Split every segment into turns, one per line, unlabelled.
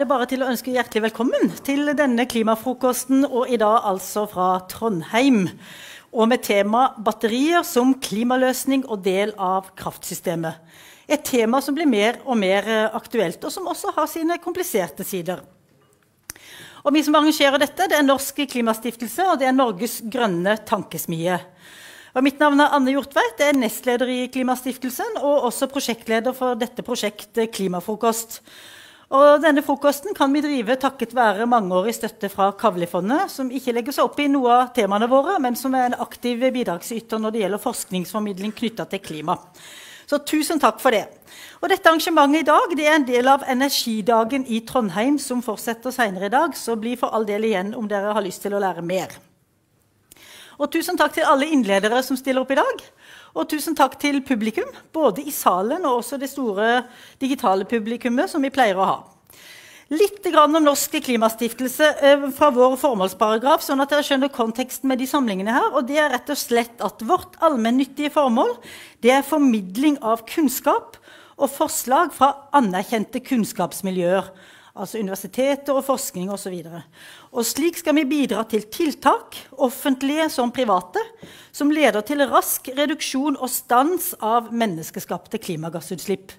Det er bare til å ønske hjertelig velkommen til denne klimafrokosten, og i dag altså fra Trondheim. Og med tema 'Batterier som klimaløsning og del av kraftsystemet'. Et tema som blir mer og mer aktuelt, og som også har sine kompliserte sider. Og Vi som arrangerer dette, det er Norsk Klimastiftelse og det er Norges grønne tankesmie. Og mitt navn er Anne Hjortveit, jeg er nestleder i Klimastiftelsen og også prosjektleder for dette prosjektet Klimafrokost. Og denne frokosten kan vi drive takket være mangeårig støtte fra Kavlifondet, som ikke legger seg opp i noe av temaene våre, men som er en aktiv bidragsyter når det gjelder forskningsformidling knytta til klima. Så tusen takk for det. Og dette arrangementet i dag det er en del av Energidagen i Trondheim, som fortsetter senere i dag. Så bli for all del igjen om dere har lyst til å lære mer. Og tusen takk til alle innledere som stiller opp i dag. Og tusen takk til publikum, både i salen og også det store digitale publikummet som vi pleier å ha. Litt om Norsk Klimastiftelse eh, fra vår formålsparagraf, sånn at dere skjønner konteksten med de samlingene her. Og det er rett og slett at vårt allmennyttige formål det er formidling av kunnskap og forslag fra anerkjente kunnskapsmiljøer altså universiteter og forskning osv. Og, og slik skal vi bidra til tiltak, offentlige som private, som leder til rask reduksjon og stans av menneskeskapte klimagassutslipp.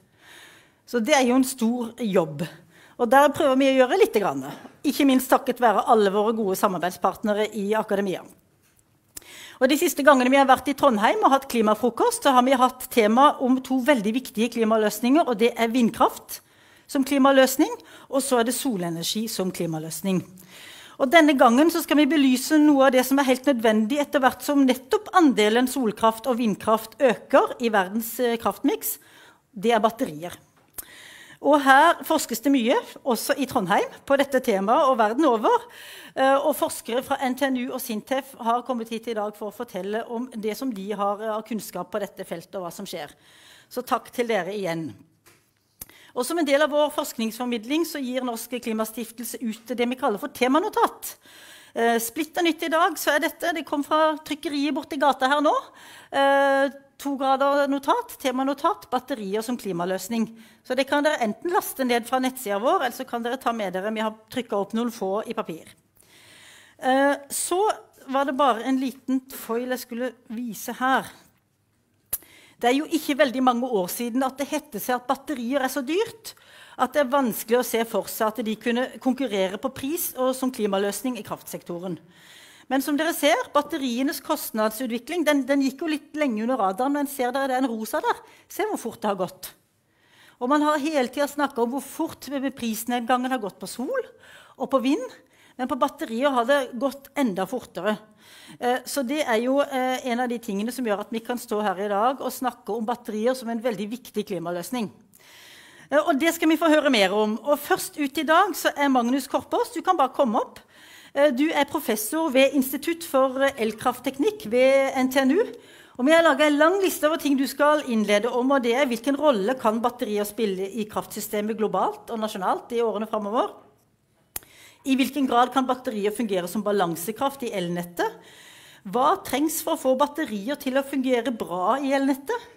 Så det er jo en stor jobb. Og der prøver vi å gjøre litt. Ikke minst takket være alle våre gode samarbeidspartnere i akademia. Og De siste gangene vi har vært i Trondheim og hatt klimafrokost, så har vi hatt tema om to veldig viktige klimaløsninger, og det er vindkraft som klimaløsning, og så er det solenergi som klimaløsning. Og Denne gangen skal vi belyse noe av det som er helt nødvendig etter hvert som nettopp andelen solkraft og vindkraft øker i verdens eh, kraftmiks. Det er batterier. Og Her forskes det mye, også i Trondheim, på dette temaet og verden over. Eh, og Forskere fra NTNU og Sintef har kommet hit i dag for å fortelle om det som de har av kunnskap på dette feltet, og hva som skjer. Så takk til dere igjen. Og Som en del av vår forskningsformidling så gir Norsk Klimastiftelse ut det vi kaller for temanotat. Eh, splitter nytt i dag så er dette, Det kom fra trykkeriet borti gata her nå. Eh, to grader notat, temanotat, batterier som klimaløsning. Så det kan dere enten laste ned fra nettsida vår, eller så kan dere ta med dere. Vi har trykka opp noen få i papir. Eh, så var det bare en liten foil jeg skulle vise her. Det er jo ikke veldig mange år siden at det hette seg at batterier er så dyrt at det er vanskelig å se for seg at de kunne konkurrere på pris og som klimaløsning i kraftsektoren. Men som dere ser, batterienes kostnadsutvikling den, den gikk jo litt lenge under radaren. Men ser dere det er en rosa der? Se hvor fort det har gått. Og Man har hele tida snakka om hvor fort prisnedgangen har gått på sol og på vind. Men på batterier har det gått enda fortere. Eh, så det er jo eh, en av de tingene som gjør at vi kan stå her i dag og snakke om batterier som en veldig viktig klimaløsning. Eh, og det skal vi få høre mer om. Og først ut i dag så er Magnus Korpås. Du kan bare komme opp. Du er professor ved Institutt for elkraftteknikk ved NTNU. Og vi har laga en lang liste over ting du skal innlede om, og det er hvilken rolle kan batterier spille i kraftsystemet globalt og nasjonalt i årene framover. I hvilken grad kan batterier fungere som balansekraft i elnettet? Hva trengs for å få batterier til å fungere bra i elnettet?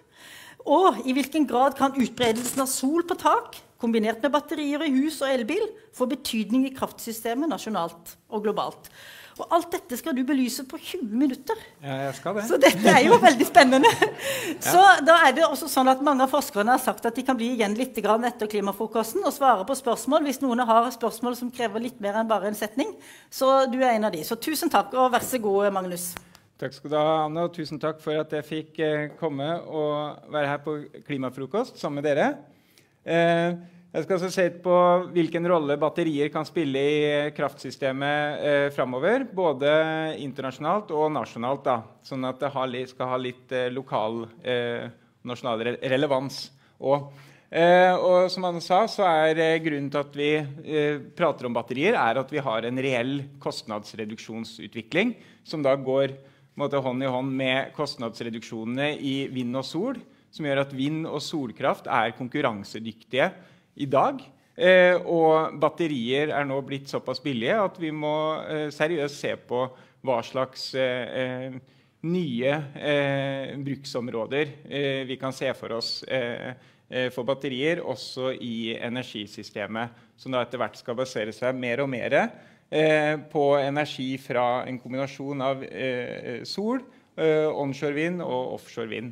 Og i hvilken grad kan utbredelsen av sol på tak, kombinert med batterier i hus og elbil, få betydning i kraftsystemet nasjonalt og globalt? Og alt dette skal du belyse på 20 minutter.
Ja, jeg skal det.
Så dette er jo veldig spennende. Så da er det også sånn at Mange av forskerne har sagt at de kan bli igjen litt etter klimafrokosten og svare på spørsmål hvis noen har spørsmål som krever litt mer enn bare en setning. Så du er en av de. Så tusen takk, og vær så god, Magnus.
Takk skal du ha, Anne, og tusen takk for at jeg fikk eh, komme og være her på klimafrokost sammen med dere. Eh, jeg skal også se på hvilken rolle batterier kan spille i kraftsystemet eh, framover. Både internasjonalt og nasjonalt. Da, sånn at det litt, skal ha litt eh, lokal eh, nasjonal re relevans. Og, eh, og, som han sa, så er eh, grunnen til at vi eh, prater om batterier, er at vi har en reell kostnadsreduksjonsutvikling som da går måte, hånd i hånd med kostnadsreduksjonene i vind og sol, som gjør at vind- og solkraft er konkurransedyktige i dag. Eh, og batterier er nå blitt såpass billige at vi må eh, seriøst se på hva slags eh, eh nye eh, bruksområder eh, vi kan se for oss for batterier også i energisystemet, som da etter hvert skal basere seg mer og mer på energi fra en kombinasjon av sol, onshore vind og offshore vind.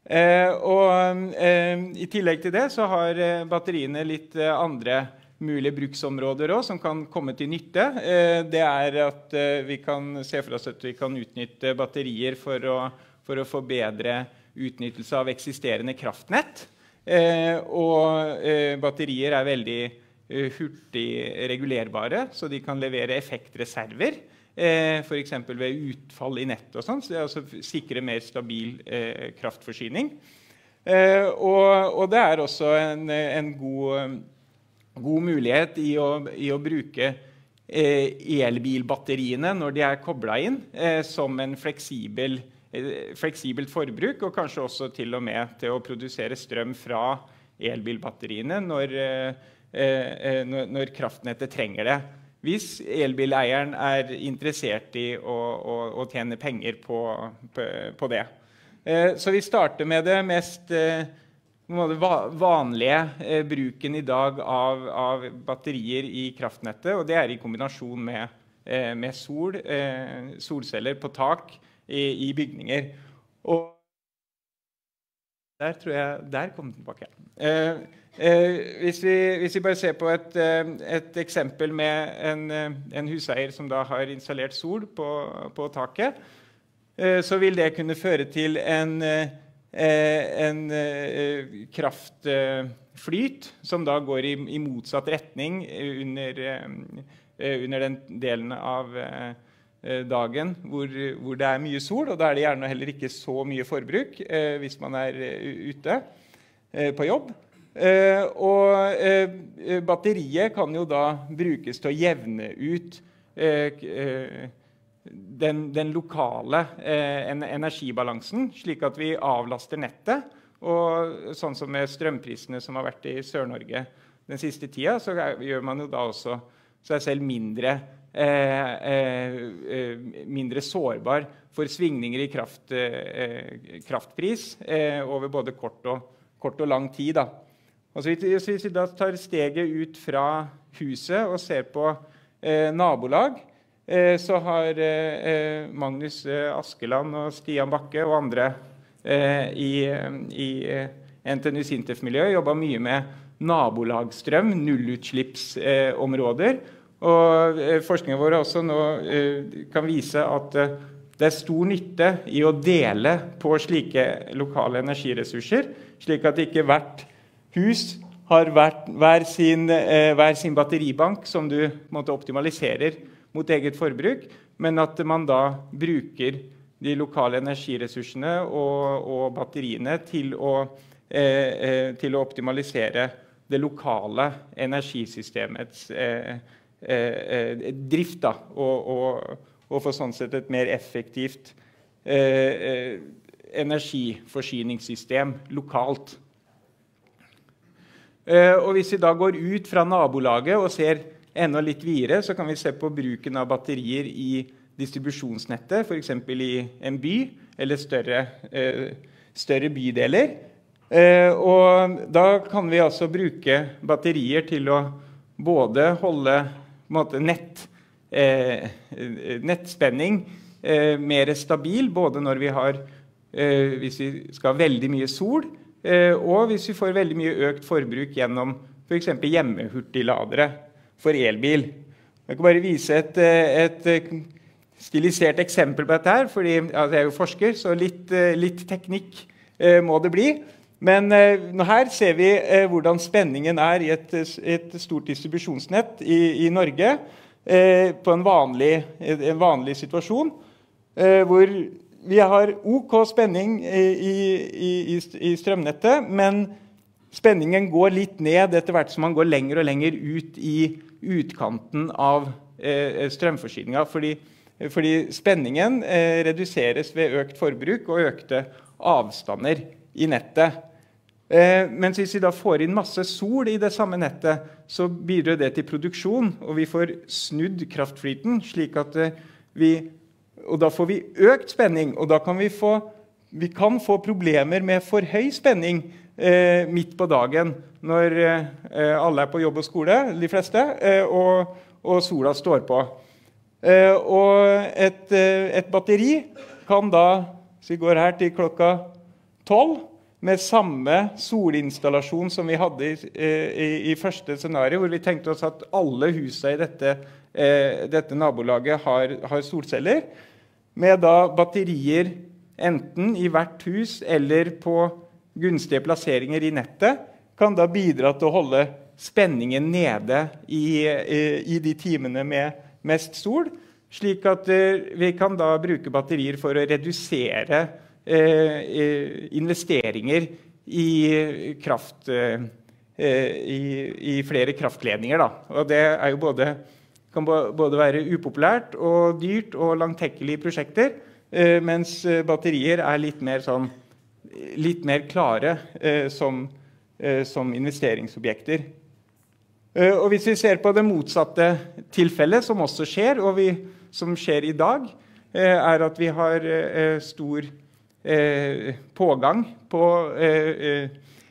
Og I tillegg til det så har batteriene litt andre mulige bruksområder også, som kan komme til nytte. Eh, det er at eh, vi kan se for oss at vi kan utnytte batterier for å, for å få bedre utnyttelse av eksisterende kraftnett. Eh, og batterier er veldig hurtig regulerbare, så de kan levere effektreserver. Eh, F.eks. ved utfall i nettet. og sånn, så Det altså sikrer mer stabil eh, kraftforsyning. Eh, og, det er også en, god mulighet i å, bruke elbilbatteriene når de er kobla inn, som en fleksibel, fleksibelt forbruk, og kanskje også til og med til å produsere strøm fra elbilbatteriene når, når kraftnettet trenger det. Hvis elbileieren er interessert i å, å, å tjene penger på, på, på det. Eh, så vi starter med det mest vanlige eh, bruken i dag av, av, batterier i kraftnettet. Og det er i kombinasjon med, eh, med sol, eh, solceller på tak i, i, bygninger. Og der tror jeg Der kom den tilbake. Eh, eh, hvis, vi, hvis, vi, bare ser på et, eh, et eksempel med en, en, huseier som da har installert sol på, på taket, så vil det kunne føre til en Eh, en eh, kraftflyt som da går i, i motsatt retning under, eh, under, den delen av dagen hvor, hvor, det er mye sol. Og da er det gjerne heller ikke så mye forbruk hvis man er ute på jobb. Og batteriet kan jo da brukes til å jevne ut den, den lokale eh, energibalansen, slik at vi avlaster nettet. Og sånn som med strømprisene som har vært i Sør-Norge den siste tida, så gjør man jo da også seg selv mindre, eh, eh, mindre sårbar for svingninger i kraft, eh, kraftpris eh, over både kort og, kort og lang tid. Da. Og så hvis vi da tar steget ut fra huset og ser på eh, nabolag, Eh, så har eh, Magnus eh, Askeland og Stian Bakke og andre i, i NTNU Sintef-miljøet jobba mye med nabolagstrøm, nullutslippsområder. Og forskningen vår også nå kan vise at det er stor nytte i å dele på slike lokale energiressurser, slik at ikke hvert hus har hver, sin, hver sin, batteribank som du måtte optimaliserer mot eget forbruk, men at man da bruker de lokale energiressursene og, og batteriene til å, eh, eh, til å, optimalisere det lokale energisystemets eh, eh, eh drift. Da, og, og, og, få sånn sett et mer effektivt eh, energiforsyningssystem lokalt. Og Hvis vi da går ut fra nabolaget og ser enda litt videre så kan vi se på bruken av batterier i distribusjonsnettet, f.eks. i en by eller større, eh, større bydeler. Eh, og da kan vi altså bruke batterier til å både holde måte, nett, eh, nettspenning eh, mer stabil, både når vi har eh, hvis vi skal ha veldig mye sol, eh, og hvis vi får veldig mye økt forbruk gjennom f.eks. hjemmehurtigladere for elbil. Jeg kan bare vise et, eh, et eh, stilisert eksempel på dette. her, fordi altså Jeg er jo forsker, så litt, eh, litt teknikk eh, må det bli. Men eh, her ser vi eh, hvordan spenningen er i et, et stort distribusjonsnett i, i Norge på en vanlig, en vanlig situasjon. hvor vi har OK spenning i, i, i strømnettet, men spenningen går litt ned etter hvert som man går lenger og lenger ut i utkanten av eh, strømforsyninga. Fordi, fordi, spenningen eh, reduseres ved økt forbruk og økte avstander i nettet. Eh, mens hvis vi da får inn masse sol i det samme nettet, så bidrar det til produksjon, og vi får snudd kraftflyten. slik at eh, vi, Og da får vi økt spenning, og da kan vi få, vi kan få problemer med for høy spenning eh, midt på dagen når eh, alle er på jobb og skole, de fleste, eh, og, og, sola står på. Eh, og et, eh, et, batteri kan da hvis vi går her til klokka tolv med samme solinstallasjon som vi hadde i, i, i første scenario, hvor vi tenkte oss at alle husene i dette, dette nabolaget har, har solceller med da batterier enten i hvert hus eller på gunstige plasseringer i nettet, kan da bidra til å holde spenningen nede i, i, de timene med mest sol. Slik at uh, vi kan da bruke batterier for å redusere eh, investeringer i kraft eh, i, i, flere kraftledninger. Da. Og det er jo både kan både være upopulært og dyrt og langtekkelige prosjekter. Eh, mens eh, batterier er litt mer, sånn, litt mer klare eh, som, investeringsobjekter. Og hvis vi ser på det motsatte tilfellet, som også skjer, og som skjer i dag, er at vi har stor pågang på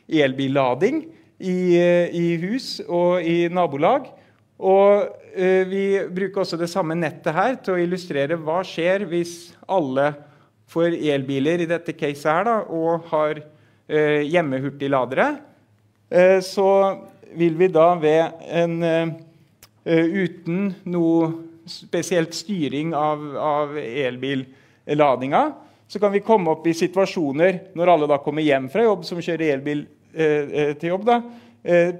elbillading i, hus og i nabolag. Og vi bruker også det samme nettet her til å illustrere hva skjer hvis alle får elbiler i dette caset her, da, og har eh, hjemmehurtigladere. Eh, så vil vi da ved en eh, Uten noe spesielt styring av, av elbilladinga, så kan vi komme opp i situasjoner når alle da kommer hjem fra jobb, som kjører elbil eh, eh, til jobb, da,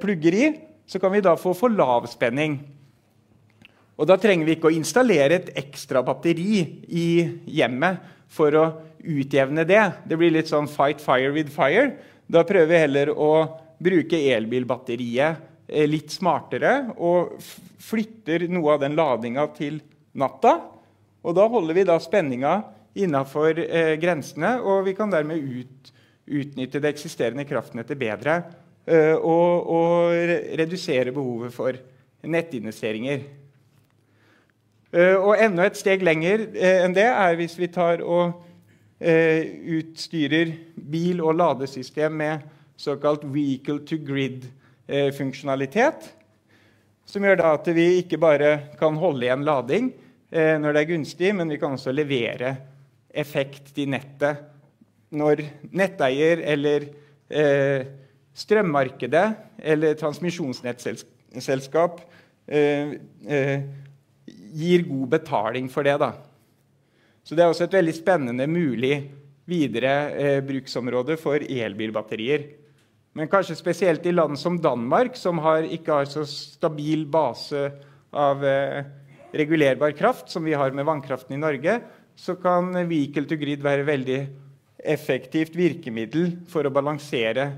plugger i, så kan vi da få for lav spenning. Og da trenger vi ikke å installere et ekstra batteri i hjemmet for å utjevne det. Det blir litt sånn fight fire with fire. Da prøver vi heller å bruke elbilbatteriet eh, litt smartere og flytter noe av den ladinga til natta. Og da holder vi da spenninga innafor eh, grensene, og vi kan dermed ut, utnytte det eksisterende kraftnettet bedre eh, og, og redusere behovet for nettinvesteringer. Eh, og enda et steg lenger eh, enn det er hvis vi tar og eh, utstyrer bil- og ladesystem med såkalt vehicle to grid-funksjonalitet. Som gjør da at vi ikke bare kan holde igjen lading når det er gunstig, men vi kan også levere effekt til nettet når netteier eller strømmarkedet eller transmisjonsnettselskap gir god betaling for det. Da. Så det er også et veldig spennende mulig videre eh, bruksområde for elbilbatterier. Men kanskje spesielt i land som Danmark, som har, ikke har så stabil base av eh, regulerbar kraft som vi har med vannkraften i Norge, så kan vehicle to grid være veldig effektivt virkemiddel for å balansere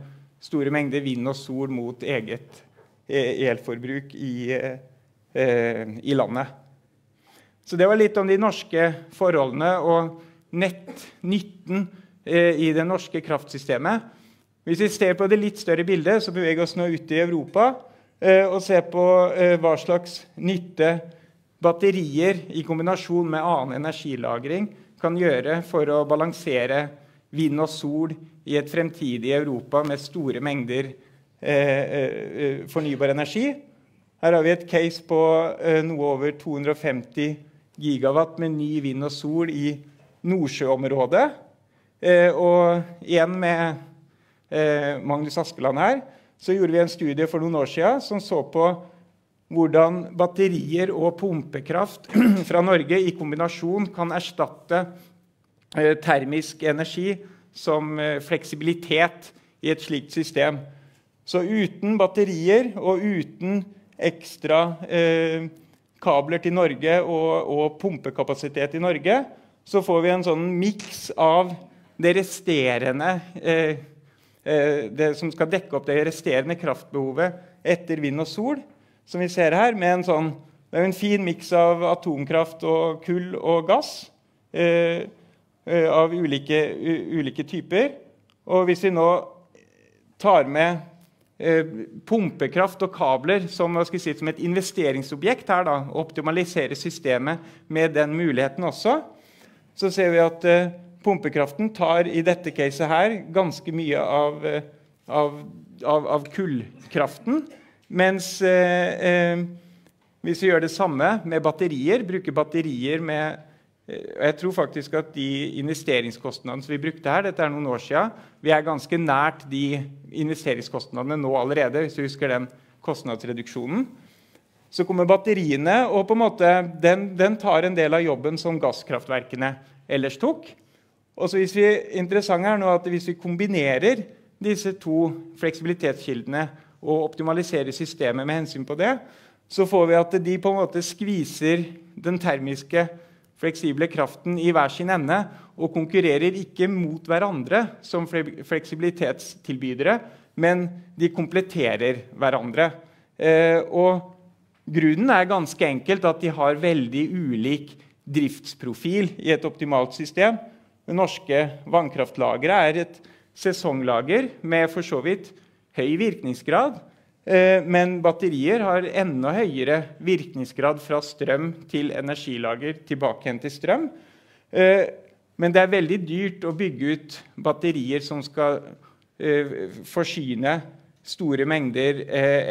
store mengder vind og sol mot eget eh, elforbruk i, eh, i landet. Så det var litt om de norske forholdene og nettnytten eh, i det norske kraftsystemet. Hvis vi ser på det litt større bildet, så beveger vi oss nå ut i Europa eh, og ser på eh, hva slags nytte batterier i kombinasjon med annen energilagring kan gjøre for å balansere vind og sol i et fremtidig Europa med store mengder eh, fornybar energi. Her har vi et case på noe over 250 gigawatt med ny vind og sol i Nordsjøområdet. Eh, og igjen med eh, Magnus Askeland her, så gjorde vi en studie for noen år siden som så på hvordan batterier og pumpekraft fra Norge i kombinasjon kan erstatte eh, termisk energi som eh, fleksibilitet i et slikt system. Så uten batterier og uten ekstra eh, kabler til Norge og, og pumpekapasitet i Norge, så får vi en sånn miks av det resterende eh, eh, Det som skal dekke opp det resterende kraftbehovet etter vind og sol, som vi ser her, med en sånn Det er en fin miks av atomkraft og kull og gass eh, eh av ulike, ulike typer. Og hvis vi nå tar med pumpekraft og kabler som, si, som et investeringsobjekt her, da, optimalisere systemet med den muligheten også, så ser vi at uh, pumpekraften tar i dette caset her ganske mye av uh, av, av, av kullkraften. Mens eh, eh, hvis vi gjør det samme med batterier, bruker batterier med eh, jeg tror faktisk at de investeringskostnadene som vi brukte her, dette er noen år siden, vi er ganske nært de investeringskostnadene nå allerede. hvis du husker den kostnadsreduksjonen. Så kommer batteriene, og på en måte, den, den tar en del av jobben som gasskraftverkene ellers tok. Og så hvis vi, interessant er nå at hvis vi kombinerer disse to fleksibilitetskildene og optimaliserer systemet med hensyn på det, så får vi at de på en måte skviser den termiske fleksible kraften i hver sin ende og konkurrerer ikke mot hverandre som fleksibilitetstilbydere, men de kompletterer hverandre. Eh, og grunnen er ganske enkelt at de har veldig ulik driftsprofil i et optimalt system. Det norske vannkraftlageret er et sesonglager med for så vidt høy virkningsgrad. Eh, men batterier har enda høyere virkningsgrad fra strøm til energilager tilbake igjen til strøm. Eh, men det er veldig dyrt å bygge ut batterier som skal eh, forsyne store mengder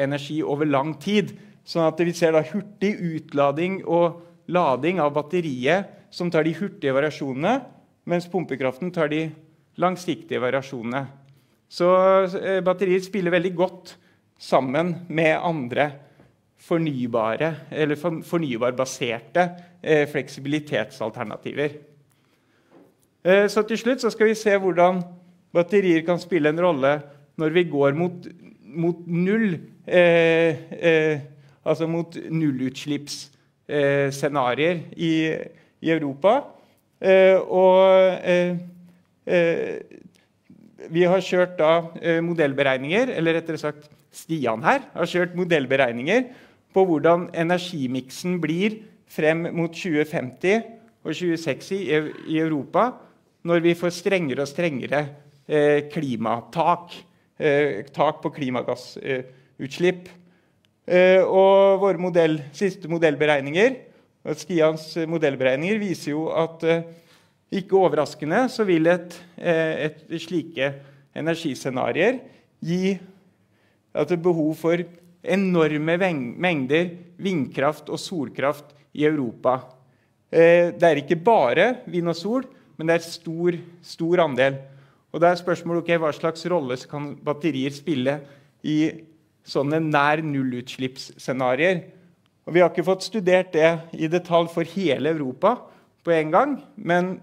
energi over lang tid. Sånn at vi ser hurtig utlading og lading av batteriet som tar de hurtige variasjonene, mens pumpekraften tar de langsiktige variasjonene. Så batterier spiller veldig godt sammen med andre fornybare eller fornybarbaserte eh, fleksibilitetsalternativer. Eh, så til slutt så skal vi se hvordan batterier kan spille en rolle når vi går mot, mot null eh, eh Altså mot nullutslippsscenarioer i, i, Europa. Eh, og eh, vi har kjørt da modellberegninger, eller rettere sagt Stian her har kjørt modellberegninger på hvordan energimiksen blir frem mot 2050 og 2060 i Europa når vi får strengere og strengere eh, klimatak. Eh, tak på klimagassutslipp. Eh, og våre modell, siste modellberegninger Stians modellberegninger viser jo at ikke overraskende så vil et, et slike energiscenarioer gi at det er behov for enorme mengder vindkraft og solkraft i Europa. Eh, det er ikke bare vind og sol, men det er stor, stor andel. Og da er spørsmålet okay, hva slags rolle kan batterier spille i sånne nær nullutslippsscenarioer. Og Vi har ikke fått studert det i detalj for hele Europa på en gang. Men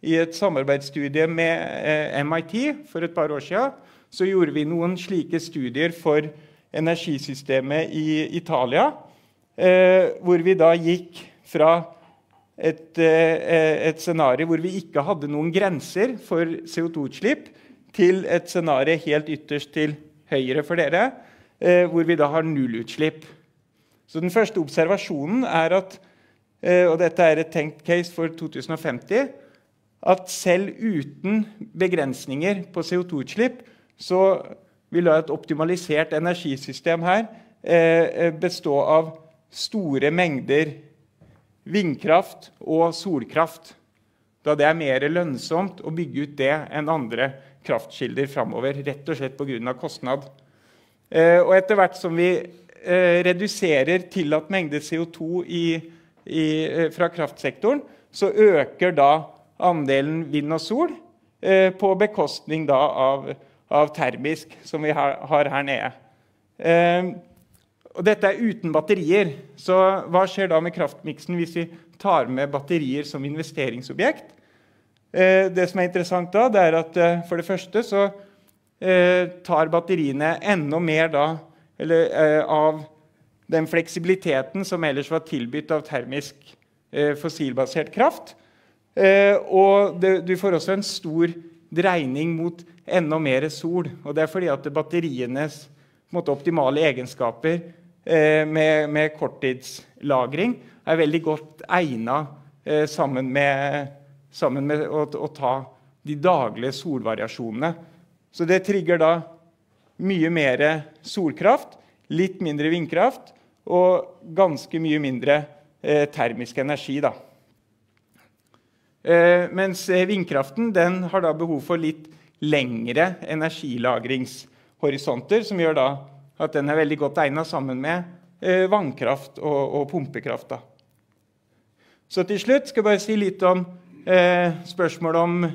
i et samarbeidsstudie med eh, MIT for et par år siden så gjorde vi noen slike studier for energisystemet i Italia. Eh, hvor vi da gikk fra et, eh, et, scenario hvor vi ikke hadde noen grenser for CO2-utslipp, til et scenario helt ytterst til høyre for dere, eh, hvor vi da har nullutslipp. Så den første observasjonen er at eh, og dette er et tenkt case for 2050 at selv uten begrensninger på CO2-utslipp så vil da et optimalisert energisystem her eh, eh, bestå av store mengder vindkraft og solkraft. Da det er mer lønnsomt å bygge ut det enn andre kraftkilder framover. Rett og slett pga. kostnad. Eh, og etter hvert som vi reduserer tillatt mengde CO2 i, i, fra kraftsektoren, så øker da andelen vind og sol på bekostning da av av termisk som vi har, her nede. Eh, og dette er uten batterier. Så hva skjer da med kraftmiksen hvis vi tar med batterier som investeringsobjekt? Eh, det som er interessant da, det er at eh, for det første så eh, tar batteriene enda mer eh, av den fleksibiliteten som ellers var tilbudt av termisk fossilbasert kraft. og det, du får også en stor dreining mot enda mer sol. Og det er fordi at batterienes optimale egenskaper eh, med, korttidslagring er veldig godt egna eh, sammen med, å, ta de daglige solvariasjonene. Så det trigger da mye mer solkraft, litt mindre vindkraft og ganske mye mindre eh, termisk energi. mens vindkraften har da behov for litt lengre energilagringshorisonter, som gjør at den er veldig godt egnet sammen med eh, vannkraft og, og pumpekraft. Da. Så til slutt skal jeg bare si litt om eh, spørsmålet om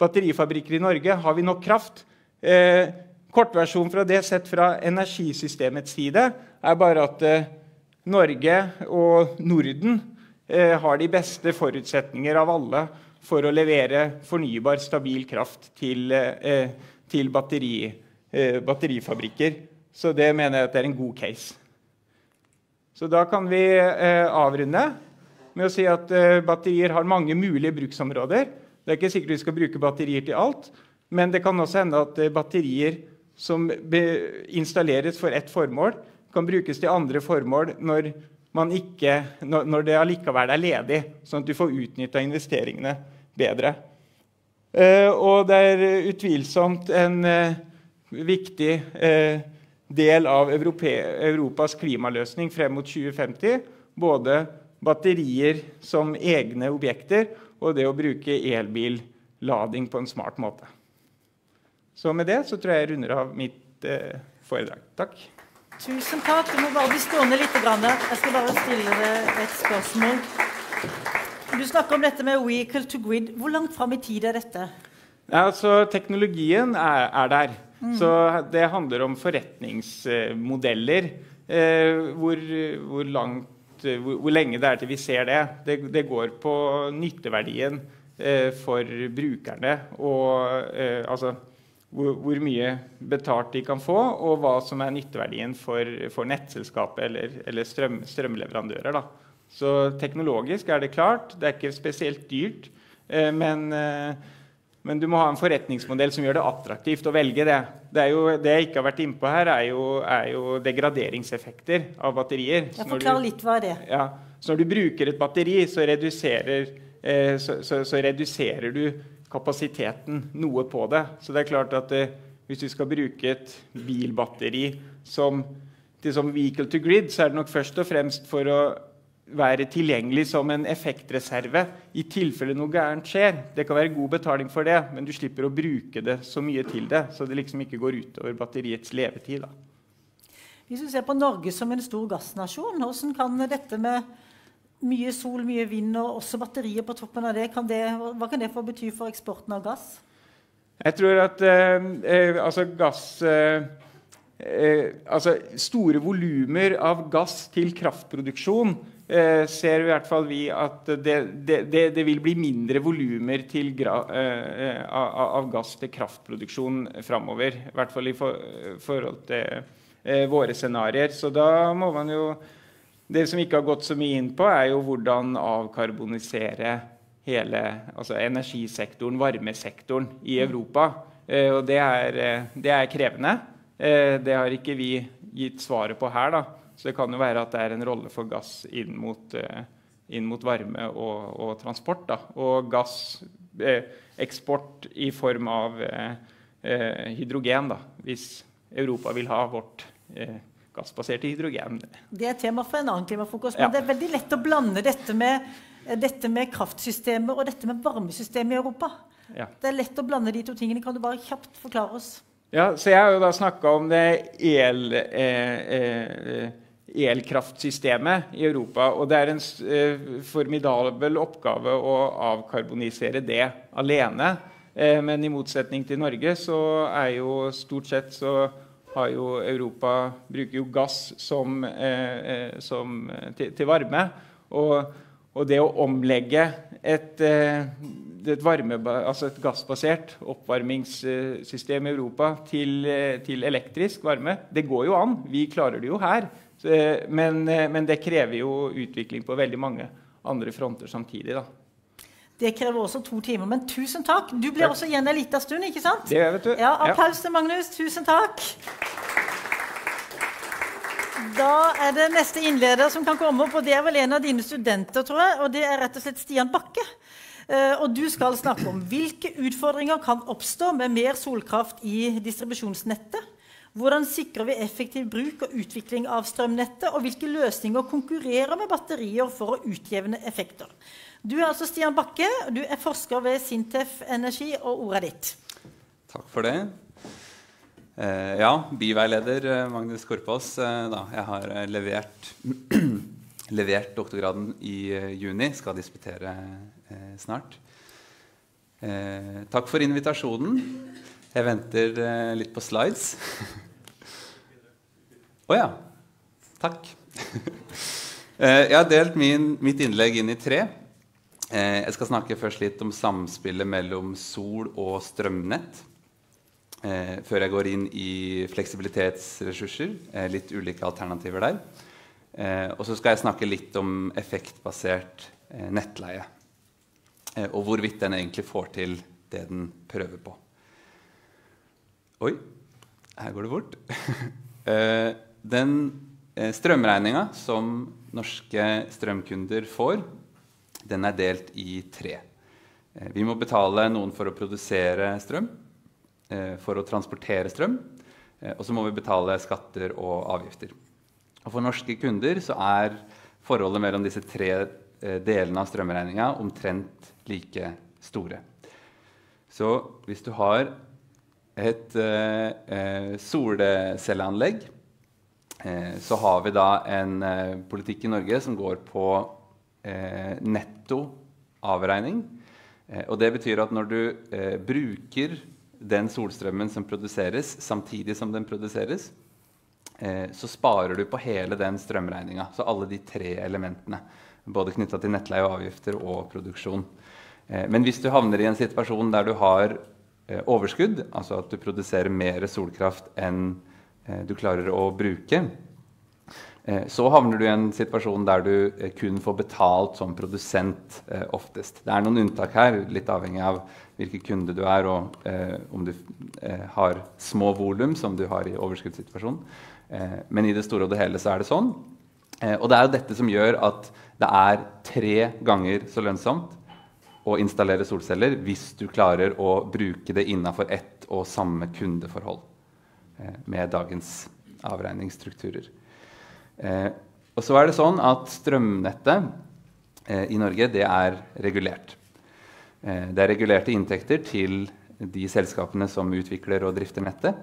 batterifabrikker i Norge. Har vi nok kraft? Eh, Kortversjonen fra det sett fra energisystemets side er bare at eh, Norge og Norden eh, har de beste forutsetninger av alle for å levere fornybar, stabil kraft til, eh, til batteri, eh, batterifabrikker. Så det mener jeg at er en god case. Så da kan vi eh, avrunde med å si at batterier har mange mulige bruksområder. Det er ikke sikkert vi skal bruke batterier til alt, men det kan også hende at batterier som installeres for ett formål, kan brukes til andre formål når, ikke, når det allikevel er ledig, sånn at du får utnytta investeringene bedre. Eh, og det er utvilsomt en eh, viktig eh, del av Europas klimaløsning frem mot 2050. Både batterier som egne objekter og det å bruke elbillading på en smart måte. Så med det så tror jeg jeg runder av mitt foredrag. Takk.
Tusen takk. Du må bare bli stående litt. Jeg skal bare stille deg et spørsmål. Du snakker om dette med vehicle to grid. Hvor langt fram i tid er dette?
Ja, altså, teknologien er, er der. Mm. Så det handler om forretningsmodeller. Eh, hvor, hvor, langt, hvor, hvor, lenge det er til vi ser det. Det, det går på nytteverdien eh, for brukerne. Og eh, altså hvor, hvor, mye betalt de kan få, og hva som er nytteverdien for, for nettselskapet eller, eller strøm, strømleverandører. Da. Så teknologisk er det klart. Det er ikke spesielt dyrt. Eh, men eh, men du må ha en forretningsmodell som gjør det attraktivt å velge det. Det, jo, det jeg ikke har vært innpå her, er jo, er jo degraderingseffekter av batterier.
Ja, Forklar litt hva er det
ja, så Når du bruker et batteri, så reduserer, eh, så, så, så reduserer, du kapasiteten noe på det. Så det er klart at hvis du skal bruke et bilbatteri som, til som vehicle to grid, så er det nok først og fremst for å være tilgjengelig som en effektreserve i tilfelle noe gærent skjer. Det kan være god betaling for det, men du slipper å bruke det så mye til det. Så det liksom ikke går utover batteriets levetid. Da.
Hvis du ser på Norge som en stor gassnasjon, hvordan kan dette med mye sol, mye vind og også batterier på toppen av det, kan det hva kan det få bety for eksporten av gass?
Jeg tror at eh, eh altså gass eh, eh, altså Store volumer av gass til kraftproduksjon eh, ser i hvert fall vi at det, det, det, det vil bli mindre volumer eh, av, av, gass til kraftproduksjon framover. I hvert fall i for, forhold til eh, våre scenarioer. Så da må man jo Det som ikke har gått så mye inn på, er jo hvordan avkarbonisere hele altså energisektoren, varmesektoren, i mm. Europa. Eh, og det er, eh, det er krevende. Eh, det har ikke vi gitt svaret på her. da. Så det kan jo være at det er en rolle for gass inn mot, eh, inn mot varme og, og, transport. Da. Og gasseksport eh, i form av eh, eh, hydrogen, da, hvis Europa vil ha vårt eh, gassbaserte hydrogen.
Det er tema for en annen klimafrokost. Men ja. det er veldig lett å blande dette med, dette med kraftsystemet og dette med varmesystemet i Europa. Ja. Det er lett å blande de to tingene. Kan du bare kjapt forklare oss?
Ja, så Jeg har jo da snakka om det el... Eh, eh, elkraftsystemet i Europa. Og det er en eh, formidabel oppgave å avkarbonisere det alene. Eh, men i motsetning til Norge så er jo stort sett så har jo Europa bruker jo gass som, eh, som til, til, varme. Og, og, det å omlegge et, et, varme, altså et gassbasert oppvarmingssystem i Europa til, til elektrisk varme, det går jo an. Vi klarer det jo her. Eh, men, eh, men, det krever jo utvikling på veldig mange andre fronter samtidig. da.
Det krever også to timer. Men tusen takk. Du blir også igjen en liten stund, ikke sant?
Det vet du.
Ja, Applaus til Magnus. Tusen takk. Da er det neste innleder som kan komme opp, og det er vel en av dine studenter, tror jeg. Og det er rett og slett Stian Bakke. Uh, og du skal snakke om hvilke utfordringer kan oppstå med mer solkraft i distribusjonsnettet. Hvordan sikrer vi effektiv bruk og utvikling av strømnettet, og hvilke løsninger konkurrerer med batterier for å utjevne effekter? Du er altså Stian Bakke, du er forsker ved Sintef Energi, og ordet er ditt.
Takk for det. Eh, ja, biveileder eh, Magnus Korpås. Eh, da. Jeg har eh, levert, levert, doktorgraden i eh, juni. Skal disputere eh, snart. takk for invitasjonen. Jeg venter litt på slides. Å oh, ja. Takk. jeg har delt min, mitt innlegg inn i tre. jeg skal snakke først litt om samspillet mellom sol og strømnett eh, før jeg går inn i fleksibilitetsressurser. Eh, litt ulike alternativer der. Eh, og så skal jeg snakke litt om effektbasert eh, nettleie. Eh, og hvorvidt den egentlig får til det den prøver på. Oi, her går det fort. Eh, den eh, strømregninga som norske strømkunder får, den er delt i tre. Vi må betale noen for å produsere strøm. Eh, for å transportere strøm. Eh, og så må vi betale skatter og avgifter. Og for norske kunder så er forholdet mellom disse tre eh, delene av strømregninga omtrent like store. Så hvis du har et eh, solcelleanlegg, eh, så har vi da en eh, politikk i Norge som går på netto avregning. og det betyr at når du bruker den solstrømmen som produseres, samtidig som den produseres, eh, så sparer du på hele den strømregninga. Så alle de tre elementene. Både knytta til nettleie og avgifter og produksjon. Eh, men hvis du havner i en situasjon der du har eh, overskudd, altså at du produserer mer solkraft enn eh, du klarer å bruke, Eh, så havner du i en situasjon der du eh, kun får betalt som produsent eh, oftest. Det er noen unntak her, litt avhengig av hvilken kunde du er, og eh, om du eh, har små volum, som du har i overskuddssituasjonen. Eh, men i det store og det hele så er det sånn. og det er jo dette som gjør at det er tre ganger så lønnsomt å installere solceller hvis du klarer å bruke det innafor ett og samme kundeforhold med dagens avregningsstrukturer. Eh, og så er det sånn at strømnettet eh, i Norge det er regulert. Eh, det er regulerte inntekter til de selskapene som utvikler og drifter nettet.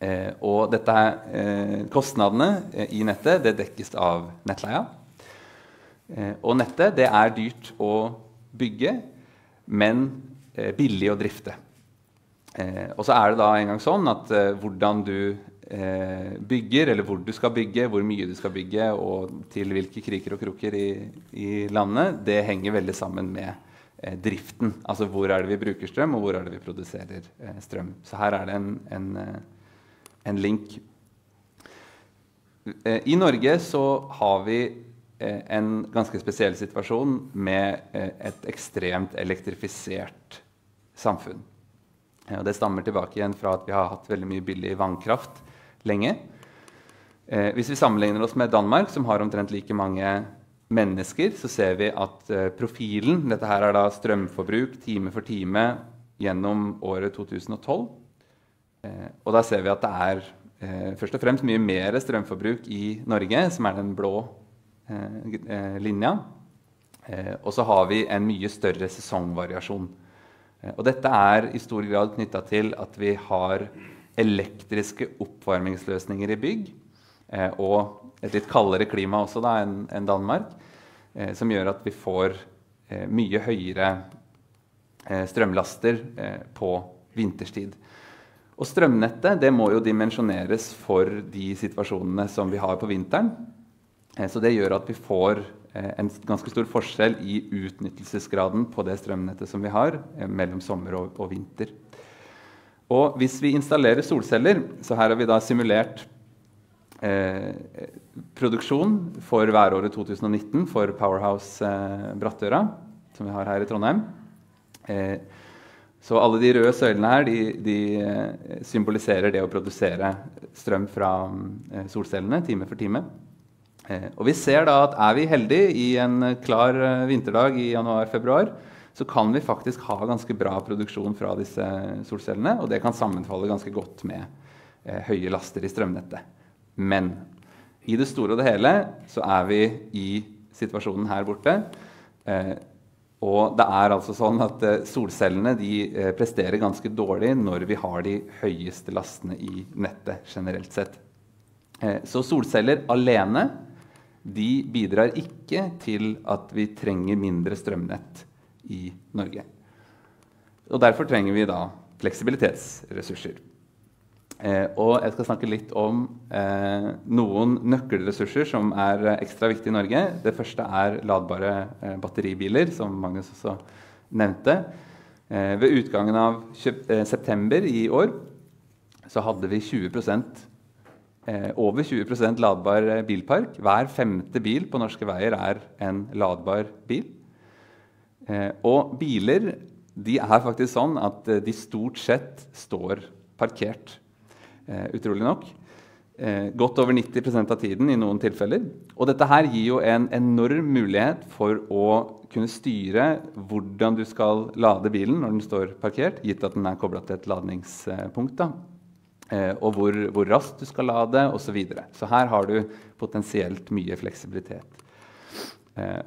Eh, og dette, eh, kostnadene eh, i nettet det dekkes av nettleia. og nettet det er dyrt å bygge, men billig å drifte. og så er det da en gang sånn at hvordan du eh, bygger, eller hvor du skal bygge, hvor mye du skal bygge, og til hvilke kriker og kroker i, i landet, det henger veldig sammen med eh, driften. Altså hvor er det vi bruker strøm, og hvor er det vi produserer eh, strøm. Så her er det en, en, eh, en link. Eh, I Norge så har vi eh, en ganske spesiell situasjon med et ekstremt elektrifisert samfunn. Og det stammer tilbake igjen fra at vi har hatt veldig mye billig vannkraft lenge. Eh, hvis vi sammenligner oss med Danmark, som har omtrent like mange mennesker, så ser vi at eh, profilen Dette her er da strømforbruk time for time gjennom året 2012. Eh, og da ser vi at det er eh, først og fremst mye mer strømforbruk i Norge, som er den blå eh, eh, linja. og så har vi en mye større sesongvariasjon. og dette er i stor grad knytta til at vi har elektriske oppvarmingsløsninger i bygg. Eh, og et litt kaldere klima også da enn Danmark. Eh, som gjør at vi får eh, mye høyere eh, strømlaster eh, på vinterstid. Og strømnettet det må jo dimensjoneres for de situasjonene som vi har på vinteren. Eh, så det gjør at vi får en ganske stor forskjell i utnyttelsesgraden på det strømnettet som vi har mellom sommer og, vinter. Og hvis vi installerer solceller, så her har vi da simulert eh, produksjon for væråret 2019 for Powerhouse eh, Brattøra, som vi har her i Trondheim. Eh, så alle de røde søylene her de, de eh, symboliserer det å produsere strøm fra eh, solcellene time for time. Eh, og vi ser da at er vi heldige i en klar vinterdag i januar-februar, så kan vi faktisk ha ganske bra produksjon fra disse solcellene. Og det kan sammenfalle ganske godt med eh, høye laster i strømnettet. Men i det store og det hele så er vi i situasjonen her borte. Eh, Og det er altså sånn at eh, solcellene de, eh, presterer ganske dårlig når vi har de høyeste lastene i nettet generelt sett. Eh, så solceller alene de bidrar ikke til at vi trenger mindre strømnett i Norge. Og derfor trenger vi da fleksibilitetsressurser. Eh, og jeg skal snakke litt om eh, noen nøkkelressurser som er ekstra viktige i Norge. Det første er ladbare eh, batteribiler, som Magnus også nevnte. Eh, ved utgangen av eh, september i år så hadde vi 20 over 20% ladbar bilpark. Hver femte bil på norske veier er en ladbar bil. og biler de er faktisk sånn at de stort sett står parkert Eh, utrolig nok. Eh, godt over 90% av tiden i noen tilfeller. Og dette her gir jo en enorm mulighet for å kunne styre hvordan du skal lade bilen når den står parkert, gitt at den er kobla til et ladningspunkt. da. Eh, og hvor, hvor, raskt du skal lade osv. Så, videre. så her har du potensielt mye fleksibilitet. Eh,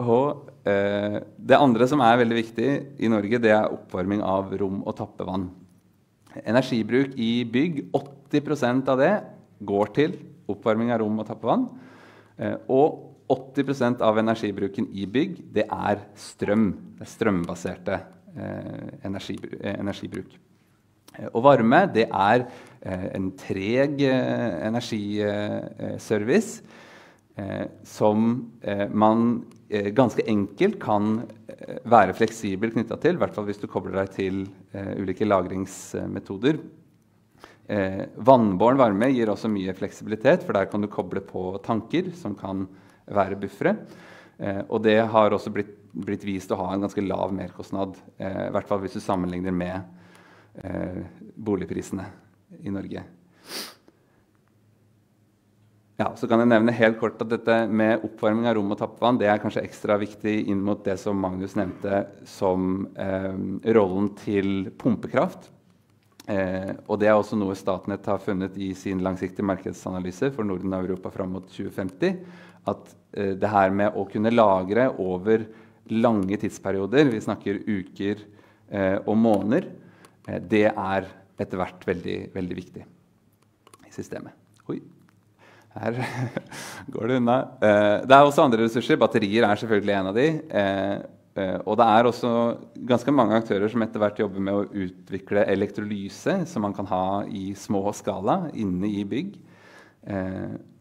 og eh, Det andre som er veldig viktig i Norge, det er oppvarming av rom og tappevann. Energibruk i bygg 80% av det går til oppvarming av rom og tappevann. Og 80% av energibruken i bygg det er strøm. Det er strømbaserte energibruk. Og varme det er en treg energiservice som man ganske enkelt kan være fleksibel knytta til, i hvert fall hvis du kobler deg til eh, ulike lagringsmetoder. Eh, vannbåren varme gir også mye fleksibilitet, for der kan du koble på tanker som kan være buffere. Eh, og det har også blitt, blitt, vist å ha en ganske lav merkostnad, eh, i hvert fall hvis du sammenligner med eh, boligprisene i Norge. Ja, så kan jeg nevne helt kort at dette med oppvarming av rom og tappvann det er kanskje ekstra viktig inn mot det som Magnus nevnte som eh, rollen til pumpekraft. Eh, og det er også noe Statnett har funnet i sin langsiktige markedsanalyse for Norden og Europa fram mot 2050. At eh, det her med å kunne lagre over lange tidsperioder, vi snakker uker eh, og måneder, eh, det er etter hvert veldig, veldig viktig i systemet. Oi. Her går det unna. Eh, det er også andre ressurser. Batterier er selvfølgelig en av de. Eh, eh, og det er også ganske mange aktører som etter hvert jobber med å utvikle elektrolyse, som man kan ha i små skala inne i bygg.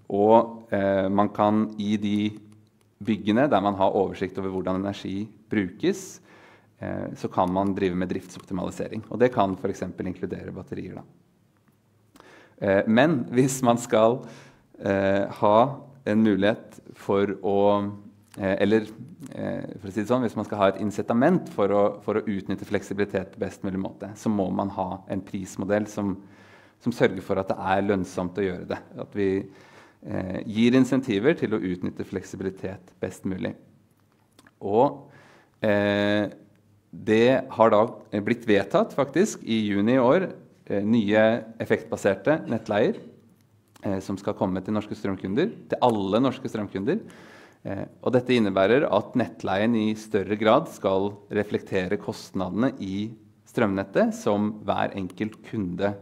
Og man kan i de byggene der man har oversikt over hvordan energi brukes, så kan man drive med driftsoptimalisering. Og det kan f.eks. inkludere batterier. Da. Men hvis man skal eh, ha en mulighet for å eh, Eller eh, for å si det sånn, hvis man skal ha et incitament for å, for å, utnytte fleksibilitet på best mulig måte, så må man ha en prismodell som, som sørger for at det er lønnsomt å gjøre det. At vi eh, gir insentiver til å utnytte fleksibilitet best mulig. Og eh, det har da blitt vedtatt faktisk i juni i år eh, nye effektbaserte nettleier eh, som skal komme til norske strømkunder, til alle norske strømkunder. Eh, og dette innebærer at nettleien i større grad skal reflektere kostnadene i strømnettet som hver enkelt kunde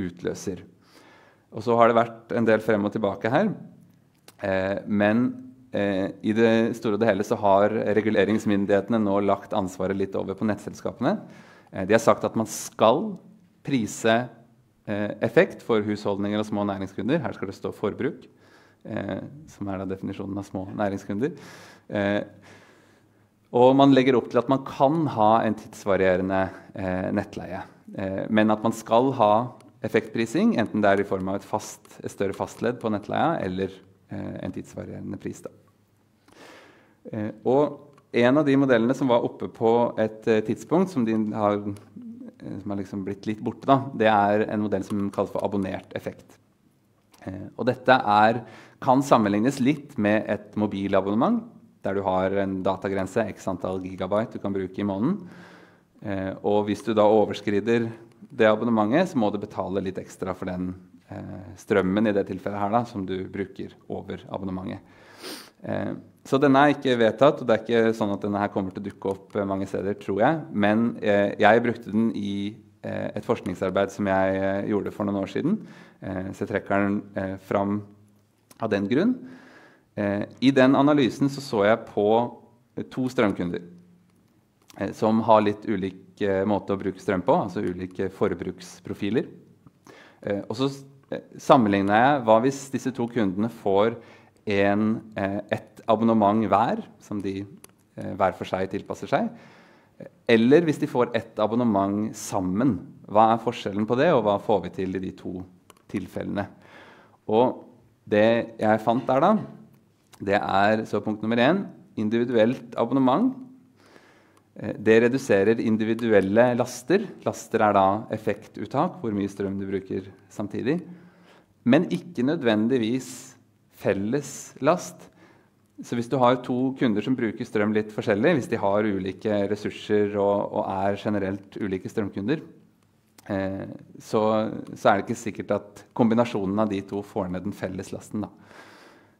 utløser. Og så har det vært en del frem og tilbake her. Eh, men eh, i det store og det hele så har reguleringsmyndighetene nå lagt ansvaret litt over på nettselskapene. Eh, de har sagt at man skal prise Eh, effekt for husholdninger og små næringskunder. Her skal det stå forbruk, eh, som er da definisjonen av små næringskunder. Eh, og man legger opp til at man kan ha en tidsvarierende eh, nettleie. Eh, men at man skal ha effektprising, enten det er i form av et, fast, et større fastledd på nettleia eller eh, en tidsvarierende pris. Og en av de modellene som var oppe på et tidspunkt, som har Eh, som har liksom blitt litt borte, da, det er en modell som kalles for abonnert effekt. Eh, og dette er, kan sammenlignes litt med et mobilabonnement, der du har en datagrense x antall gigabyte du kan bruke i måneden. Eh, og hvis du da overskrider det abonnementet, så må du betale litt ekstra for den eh, strømmen i det tilfellet her da, som du bruker over abonnementet. Eh, så denne er ikke vedtatt, og det er ikke sånn at denne her kommer til å dukke opp eh, mange steder, tror jeg. Men eh, jeg brukte den i et forskningsarbeid som jeg gjorde for noen år siden. Så jeg trekker den fram av den grunn. I den analysen så, så jeg på to strømkunder som har litt ulik måte å bruke strøm på, altså ulike forbruksprofiler. og så sammenligna jeg hva hvis disse to kundene får en, eh, et abonnement hver, som de eh, hver for seg tilpasser seg. Eller hvis de får ett abonnement sammen. Hva er forskjellen på det, og hva får vi til i de to tilfellene? Og det jeg fant der, da, det er så punkt nummer én individuelt abonnement. Eh, det reduserer individuelle laster. Laster er da effektuttak, hvor mye strøm du bruker samtidig. Men ikke nødvendigvis felles last. Så hvis du har to kunder som bruker strøm litt forskjellig, hvis de har ulike ressurser og, og er generelt ulike strømkunder, eh, så, så, er det ikke sikkert at kombinasjonen av de to får ned den felles lasten.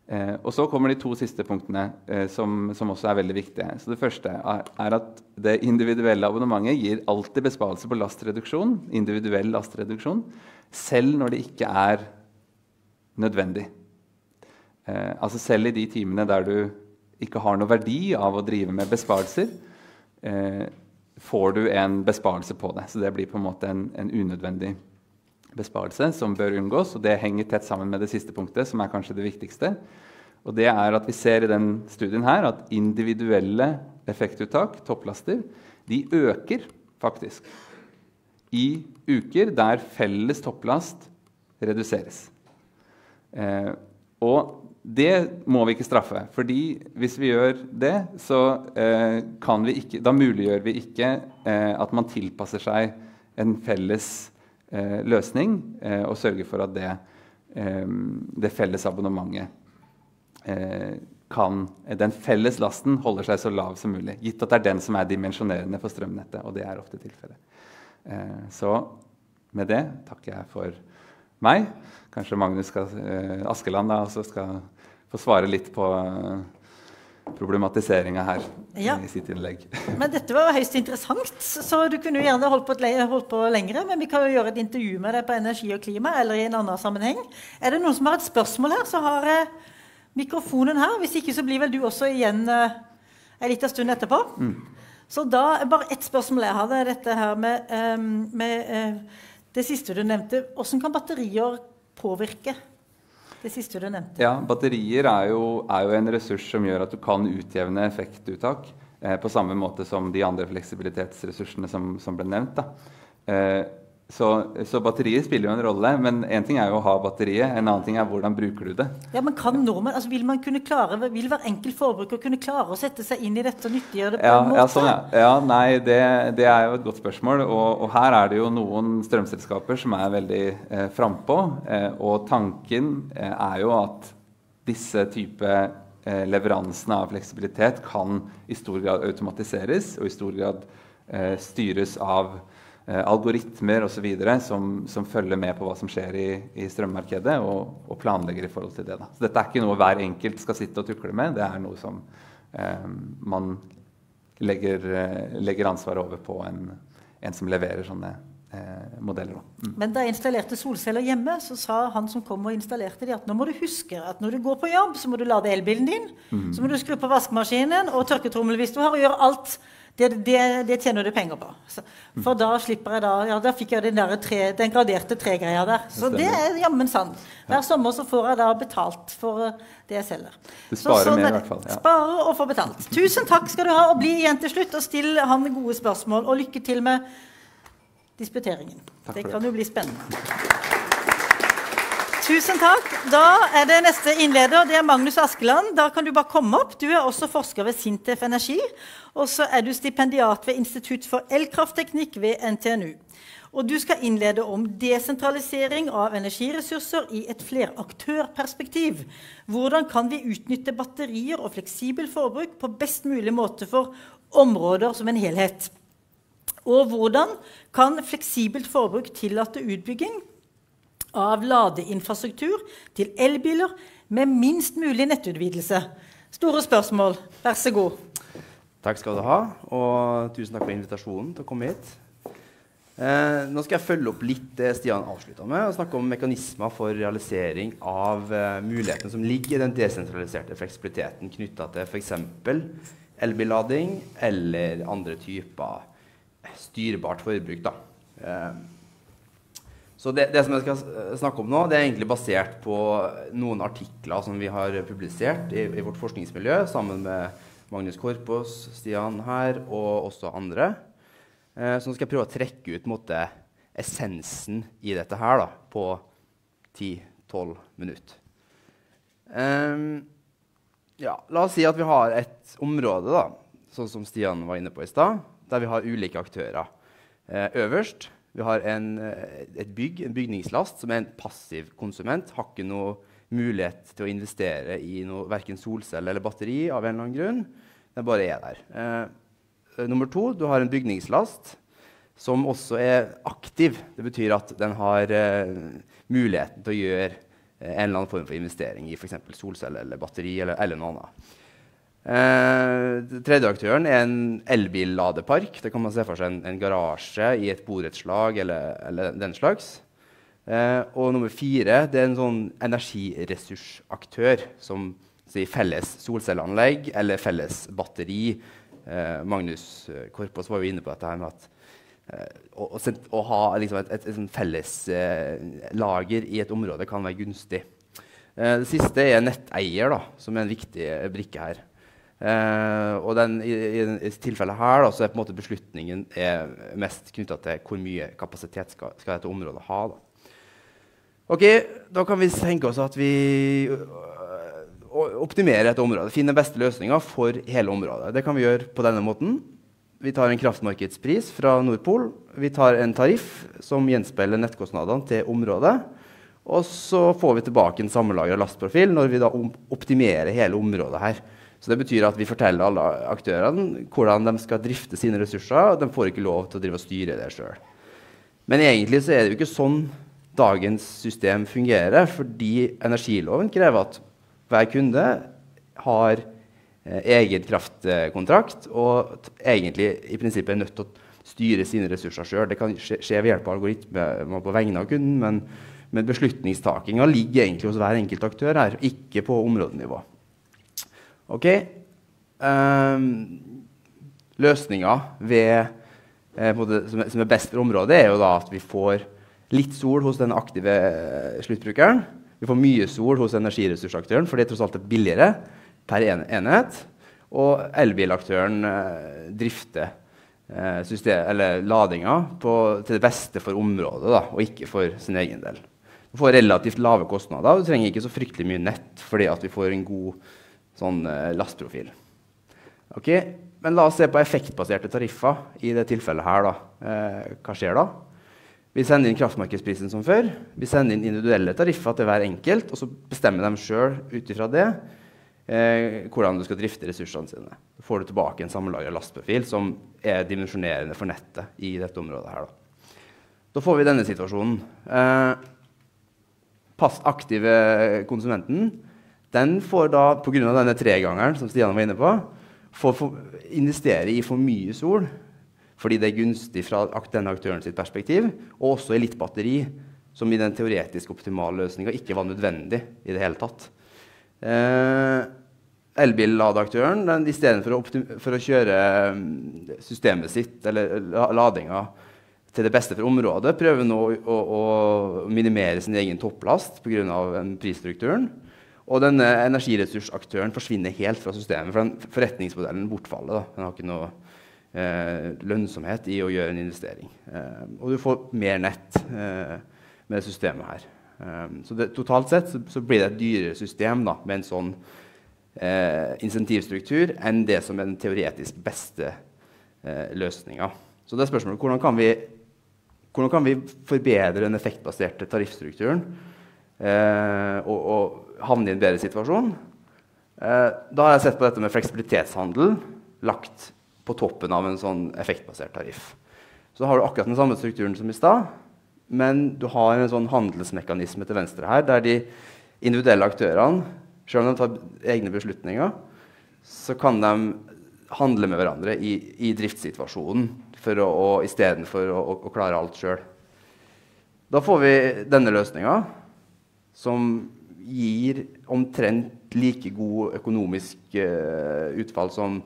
Eh, og så kommer de to siste punktene, eh, som, som, også er veldig viktige. Så Det første er, at det individuelle abonnementet gir alltid besparelse på lastreduksjon, individuell lastreduksjon, selv når det ikke er nødvendig. Eh, altså selv i de timene der du ikke har noe verdi av å drive med besparelser, eh, får du en besparelse på det. Så det blir på en måte en, en, unødvendig besparelse som bør unngås. Og det henger tett sammen med det siste punktet, som er kanskje det viktigste. Og det er at vi ser i den studien her at individuelle effektuttak, topplaster, de øker faktisk i uker der felles topplast reduseres. Eh, og det må vi ikke straffe. fordi hvis vi gjør det, så eh, kan vi ikke, da muliggjør vi ikke eh, at man tilpasser seg en felles eh, løsning eh, og sørger for at det, eh, det felles abonnementet eh, kan Den felles lasten holder seg så lav som mulig, gitt at det er den som er dimensjonerende for strømnettet. Og det er ofte tilfellet. så med det takker jeg for meg. Kanskje Magnus skal, Askeland da, også skal få svare litt på uh, problematiseringa her ja. i sitt innlegg.
Men dette var høyst interessant, så du kunne jo gjerne holdt på, holdt på lengre. Men vi kan jo gjøre et intervju med deg på energi og klima eller i en annen sammenheng. Er det noen som har et spørsmål her, så har jeg mikrofonen her. Hvis ikke så blir vel du også igjen eh, en liten stund etterpå. Mm. Så da bare ett spørsmål jeg hadde. Dette her med, eh, med uh, det siste du nevnte. Hvordan kan batterier påvirke det siste du nevnte.
Ja, Batterier er jo, er jo en ressurs som gjør at du kan utjevne effektuttak eh, på samme måte som de andre fleksibilitetsressursene som, som ble nevnt. Eh, så, så, batteriet spiller jo en rolle, men én ting er jo å ha batteriet, en annen ting er hvordan bruker du det.
Ja, men kan nordmenn, altså Vil man kunne klare, vil hver enkelt forbruker kunne klare å sette seg inn i dette og nyttiggjøre det på
ja,
en måte?
Ja, sånn, ja. ja nei, det, det, er jo et godt spørsmål. Og, og, her er det jo noen strømselskaper som er veldig eh, frampå. Eh, og tanken eh, er jo at disse type eh, leveransene av fleksibilitet kan i stor grad automatiseres og i stor grad eh, styres av eh, algoritmer osv. Som, som følger med på hva som skjer i, i strømmarkedet, og, og, planlegger i forhold til det. Da. Så dette er ikke noe hver enkelt skal sitte og tukle med. Det er noe som eh, man legger, eh, legger ansvaret over på en, en som leverer sånne eh, modeller.
Mm. Men da jeg installerte solceller hjemme, så sa han som kom og installerte de, at nå må du huske at når du går på jobb, så må du lade elbilen din, mm. så må du skru på vaskemaskinen og tørketrommel hvis du har, og gjøre alt det, det, det, tjener du penger på. For da slipper jeg da Ja, da fikk jeg den, der tre, den graderte tregreia der. Så det er jammen sant. Hver sommer så får jeg da betalt for det jeg selger.
Du sparer så, mer i hvert fall.
Ja. Sparer og får betalt. Tusen takk skal du ha, og bli igjen til slutt og still han gode spørsmål. Og lykke til med disputeringen. Det kan jo bli spennende. Tusen takk. Da er det neste innleder. Det er Magnus Askeland. Da kan du bare komme opp. Du er også forsker ved Sintef Energi. Og så er du stipendiat ved Institutt for elkraftteknikk ved NTNU. Og du skal innlede om desentralisering av energiressurser i et fleraktørperspektiv. Hvordan kan vi utnytte batterier og fleksibel forbruk på best mulig måte for områder som en helhet? Og hvordan kan fleksibelt forbruk tillate utbygging av ladeinfrastruktur til elbiler med minst mulig nettutvidelse? Store spørsmål. Vær så god.
Takk skal du ha, og tusen takk for invitasjonen til å komme hit. Eh, nå skal jeg følge opp litt det Stian avslutta med, og snakke om mekanismer for realisering av eh, mulighetene som ligger i den desentraliserte fleksibiliteten knytta til f.eks. elbillading eller andre typer styrbart forbruk. Da. Eh, så det, det, som jeg skal snakke om nå, det er egentlig basert på noen artikler som vi har publisert i, i vårt forskningsmiljø sammen med Magnus Korpås, Stian her og også andre. Eh, så nå skal jeg prøve å trekke ut måte, essensen i dette her da, på 10-12 minutter. Um, ja, la oss si at vi har et område, da, sånn som Stian var inne på i stad, der vi har ulike aktører. Eh, øverst vi har en, eh, et bygg, en bygningslast, som er en passiv konsument. Har ikke noe mulighet til å investere i noe, verken solcelle eller batteri av en eller annen grunn. Den bare er der. Eh, nummer to, du har en bygningslast som også er aktiv. Det betyr at den har eh, muligheten til å gjøre eh, en eller annen form for investering i f.eks. solcelle eller batteri eller, eller noe annet. Eh, tredje aktøren er en elbilladepark. Det kan man se for seg en, en garasje i et borettslag eller, eller, den slags. Eh, og nummer fire det er en sånn energiressursaktør som sier felles solcelleanlegg eller felles batteri. Eh, Magnus eh, Korpås var jo inne på dette her med at eh, å, å, ha liksom et, et, et, et felles eh, lager i et område kan være gunstig. det siste er netteier, da, som er en viktig brikke her. Uh, og den, i, i, i, tilfellet her da, så er på en måte beslutningen mest knytta til hvor mye kapasitet skal, skal dette området ha. Da. Ok, da kan vi tenke oss at vi uh, optimerer et område. Finner beste løsninga for hele området. Det kan vi gjøre på denne måten. Vi tar en kraftmarkedspris fra Nordpol. Vi tar en tariff som gjenspeiler nettkostnadene til området. Og så får vi tilbake en sammenlagra lastprofil når vi da optimerer hele området her. Så det betyr at vi forteller alle aktørene hvordan de skal drifte sine ressurser. og De får ikke lov til å drive og styre det sjøl. Men egentlig så er det jo ikke sånn dagens system fungerer, fordi energiloven krever at hver kunde har eh, egen kraftkontrakt og egentlig i prinsippet er nødt til å styre sine ressurser sjøl. Det kan skje, ved hjelp av algoritmer på vegne av kunden, men, men beslutningstakinga ligger egentlig hos hver enkelt aktør her, ikke på områdenivå. Ok? Um, Løsninga ved, eh, som, som, er best for området, er jo da at vi får litt sol hos den aktive eh, sluttbrukeren. Vi får mye sol hos energiressursaktøren, for det er tross alt billigere per en enhet. Og elbilaktøren eh, drifter eh, system, ladinga på, til det beste for området, da, og ikke for sin egen del. Du får relativt lave kostnader, og du trenger ikke så fryktelig mye nett fordi at vi får en god sånn eh, lastprofil. Okay? Men la oss se på effektbaserte tariffer i det tilfellet her. Eh, hva skjer da? Vi sender inn kraftmarkedsprisen som før. Vi sender inn individuelle tariffer til hver enkelt, og så bestemmer de sjøl ut ifra det eh, hvordan du skal drifte ressursene sine. Så får du tilbake en sammenlagra lastprofil som er dimensjonerende for nettet i dette området. her. Da, da får vi denne situasjonen. Eh, pass aktive konsumenten den får da, pga. denne tregangeren som Stian var inne på, får, får investere i for mye sol fordi det er gunstig fra denne aktøren sitt perspektiv, og også i litt batteri, som i den teoretisk optimale løsninga ikke var nødvendig i det hele tatt. Eh, Elbilladeaktøren istedenfor å, for å kjøre mm, systemet sitt, eller ladinga, til det beste for området, prøver nå å, å, å minimere sin egen topplast pga. prisstrukturen. Og denne energiressursaktøren forsvinner helt fra systemet, for den forretningsmodellen bortfaller. Da. Den har ikke noe eh, lønnsomhet i å gjøre en investering. Eh, og du får mer nett eh, med det systemet her. Eh, så det, totalt sett så, så, blir det et dyrere system da, med en sånn eh, insentivstruktur enn det som er den teoretisk beste eh, løsninga. Så det er spørsmålet hvordan kan vi, hvordan kan vi forbedre den effektbaserte tariffstrukturen? og, og havne i en bedre situasjon. Eh, da har jeg sett på dette med fleksibilitetshandel lagt på toppen av en sånn effektbasert tariff. Så har du akkurat den samme strukturen som i stad, Men du har en sånn handelsmekanisme til venstre her, der de individuelle aktørene, selv om de tar egne beslutninger, så kan de handle med hverandre i, i driftssituasjonen for å, å, å klare alt sjøl. Da får vi denne løsninga, som gir omtrent like god økonomisk uh, utfall som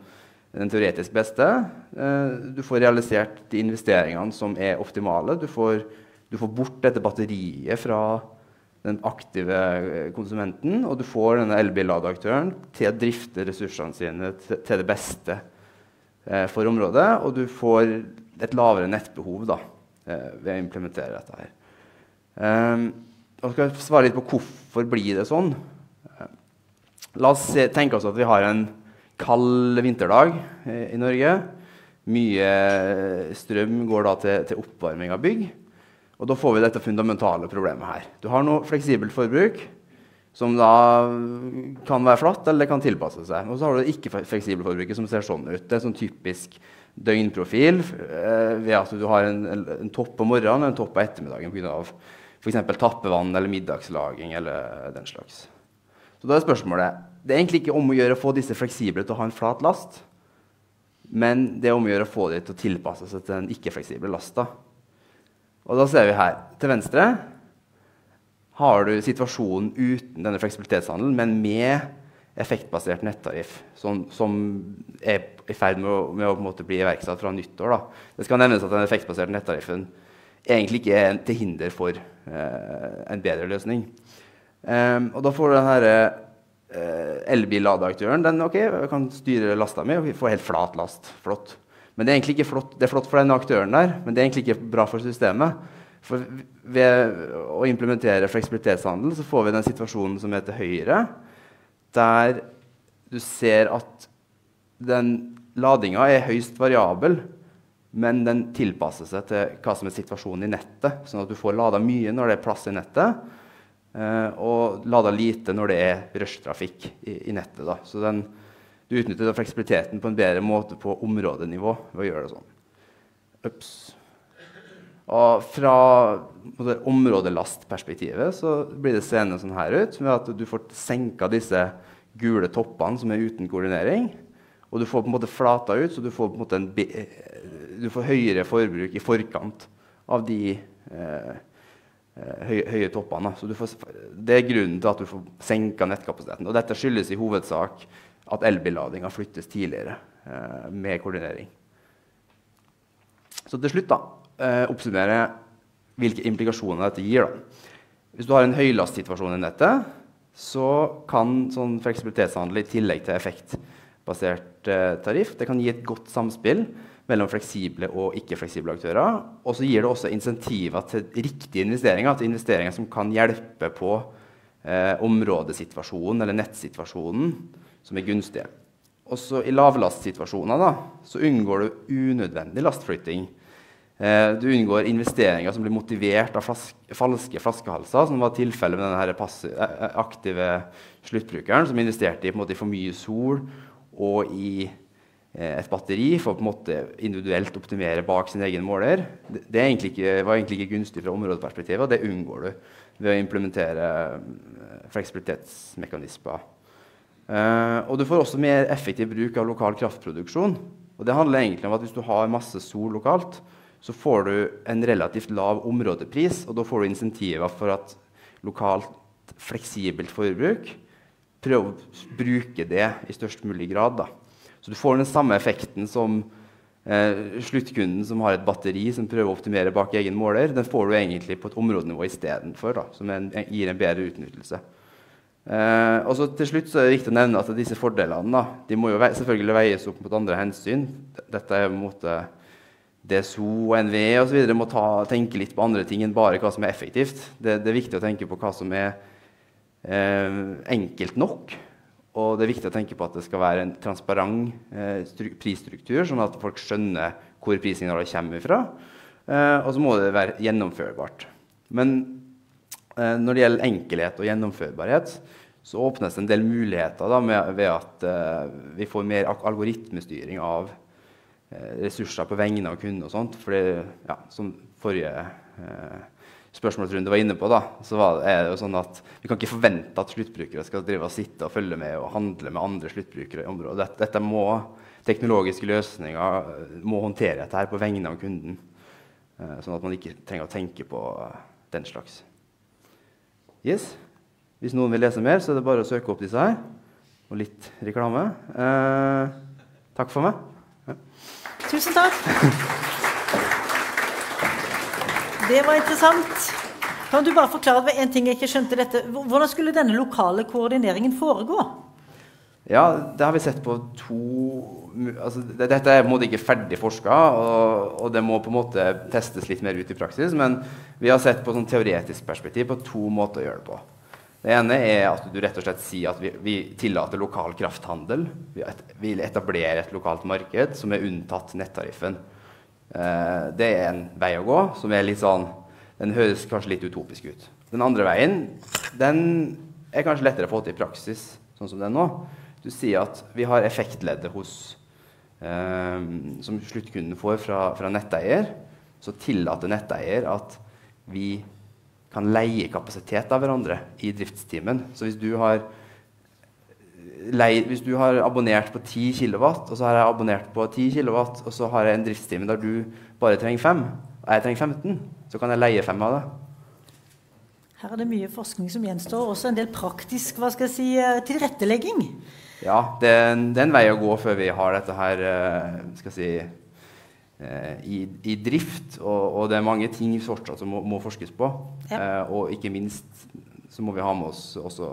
den teoretisk beste. Uh, du får realisert de investeringene som er optimale. Du får, du får bort dette batteriet fra den aktive eh, konsumenten, og du får denne elbilladeaktøren til å drifte ressursene sine til, det beste for området, og du får et lavere nettbehov da, ved å implementere dette her. Um, og skal jeg svare litt på hvorfor blir det sånn. La oss se, tenke oss at vi har en kald vinterdag i, i Norge. Mye strøm går da til, til, oppvarming av bygg. Og da får vi dette fundamentale problemet her. Du har noe fleksibelt forbruk som da kan være flatt eller kan tilpasse seg. Og så har du det ikke-fleksible forbruket som ser sånn ut. Det er sånn typisk døgnprofil eh, ved at du har en, en, topp på morgenen og en topp på ettermiddagen pga f.eks. tappevann eller middagslaging eller den slags. Så da er spørsmålet Det er egentlig ikke om å gjøre å få disse fleksible til å ha en flat last, men det er om å gjøre å få dem til å tilpasse seg til den ikke-fleksible lasta. Og da ser vi her til venstre har du situasjonen uten denne fleksibilitetshandelen, men med effektbasert nettariff, som, som er i ferd med å, med å bli iverksatt fra nyttår. Da. Det skal nevnes at den effektbaserte nettariffen egentlig ikke er til hinder for en bedre løsning. Um, og da får den denne elbil-ladeaktøren den, ok, kan styre lasta mi og få helt flat last. Flott. Men det er egentlig ikke flott, det er flott for den aktøren der, men det er egentlig ikke bra for systemet. For ved å implementere fleksibilitetshandel så får vi den situasjonen som heter høyre, der du ser at den ladinga er høyst variabel men den tilpasser seg til hva som er situasjonen i nettet. Sånn at du får lada mye når det er plass i nettet, eh, og lada lite når det er rushtrafikk i, nettet. Da. Så den, du utnytter fleksibiliteten på en bedre måte på områdenivå ved å gjøre det sånn. Ups. Og fra områdelastperspektivet så blir det seende sånn her ut, ved at du får senka disse gule toppene som er uten koordinering. Og du får på en måte flata ut, så du får på en måte en du får høyere forbruk i forkant av de eh, eh høye, høye, toppene. Får, det er grunnen til at du får senka nettkapasiteten. Og dette skyldes i hovedsak at elbilladinga flyttes tidligere eh, med koordinering. Så til slutt da, eh, oppsummere hvilke implikasjoner dette gir. Da. Hvis du har en høylastsituasjon i nettet, så kan sånn fleksibilitetshandel i tillegg til effektbasert eh, tariff det kan gi et godt samspill mellom fleksible og ikke-fleksible aktører. Og så gir det også insentiver til riktige investeringer, til investeringer som kan hjelpe på eh, områdesituasjonen eller nettsituasjonen som er gunstige. Også i lavlastsituasjoner da, så unngår du unødvendig lastflytting. Eh, du unngår investeringer som blir motivert av flaske, falske flaskehalser, som var tilfellet med denne passive, eh, aktive sluttbrukeren som investerte i, måte, i for mye sol og i Eh, et batteri for å på en måte individuelt optimere bak sin egen måler. Det, det egentlig ikke, var egentlig ikke gunstig fra områdeperspektivet, og det unngår du ved å implementere eh, fleksibilitetsmekanismer. Uh, og du får også mer effektiv bruk av lokal kraftproduksjon. Og det handler egentlig om at Hvis du har masse sol lokalt, så får du en relativt lav områdepris, og da får du insentiver for at lokalt fleksibelt forbruk prøver å bruke det i størst mulig grad. da. Så du får den samme effekten som eh, sluttkunden som har et batteri som prøver å optimere bak egen måler. Den får du egentlig på et områdenivå istedenfor, som en, gir en bedre utnyttelse. Eh, og så til slutt så er det viktig å nevne at disse fordelene da, de må jo selvfølgelig veies opp mot andre hensyn. Dette er på en måte DSO og NVE osv. må ta, tenke litt på andre ting enn bare hva som er effektivt. Det, det er viktig å tenke på hva som er eh, enkelt nok. Og det er viktig å tenke på at det skal være en transparent eh, prisstruktur, sånn at folk skjønner hvor prissignalet kommer fra. Eh, og så må det være gjennomførbart. Men eh, når det gjelder enkelhet og gjennomførbarhet, så åpnes det en del muligheter da, med, ved at eh, vi får mer algoritmestyring av eh, ressurser på vegne av kunden og sånt. For ja, som forrige eh, spørsmålsrunde var inne på, da, så var det, er det jo sånn at vi kan ikke forvente at sluttbrukere skal drive og sitte og følge med og handle med andre sluttbrukere i området. Dette, dette må, teknologiske løsninger eh, må håndtere dette her på vegne av kunden. Eh, sånn at man ikke trenger å tenke på eh, den slags. Yes. Hvis noen vil lese mer, så er det bare å søke opp disse her. Og litt reklame. Eh, takk for meg. Ja.
Tusen takk. Det var interessant. Kan du bare forklare en ting jeg ikke skjønte dette? Hvordan skulle denne lokale koordineringen foregå?
Ja, det har vi sett på to altså, Dette er på en måte ikke ferdig forska, og, og, det må på en måte testes litt mer ut i praksis. Men vi har sett på sånn teoretisk perspektiv på to måter å gjøre det på. Det ene er at du rett og slett sier at vi, vi tillater lokal krafthandel. Vi vil etablere et lokalt marked som er unntatt nettariffen. Eh, det er en vei å gå som er litt sånn Den høres kanskje litt utopisk ut. Den andre veien den er kanskje lettere å få til i praksis, sånn som er nå. Du sier at vi har effektleddet hos eh, som sluttkunden får fra, fra netteier. Så tillater netteier at vi kan leie kapasitet av hverandre i driftstimen. Så hvis du har, leie, hvis du har abonnert på 10 kW, og så har jeg abonnert på 10 kW, og så har jeg en driftstime der du bare trenger 5, og jeg trenger 15, så kan jeg leie 5 av det.
Her er det mye forskning som gjenstår, også en del praktisk hva skal jeg si, eh, tilrettelegging.
Ja, det er, en, det er en vei å gå før vi har dette her eh, skal jeg si, Eh, i, i, drift. Og, og, det er mange ting fortsatt som må, må forskes på. Ja. Og ikke minst så må vi ha med oss også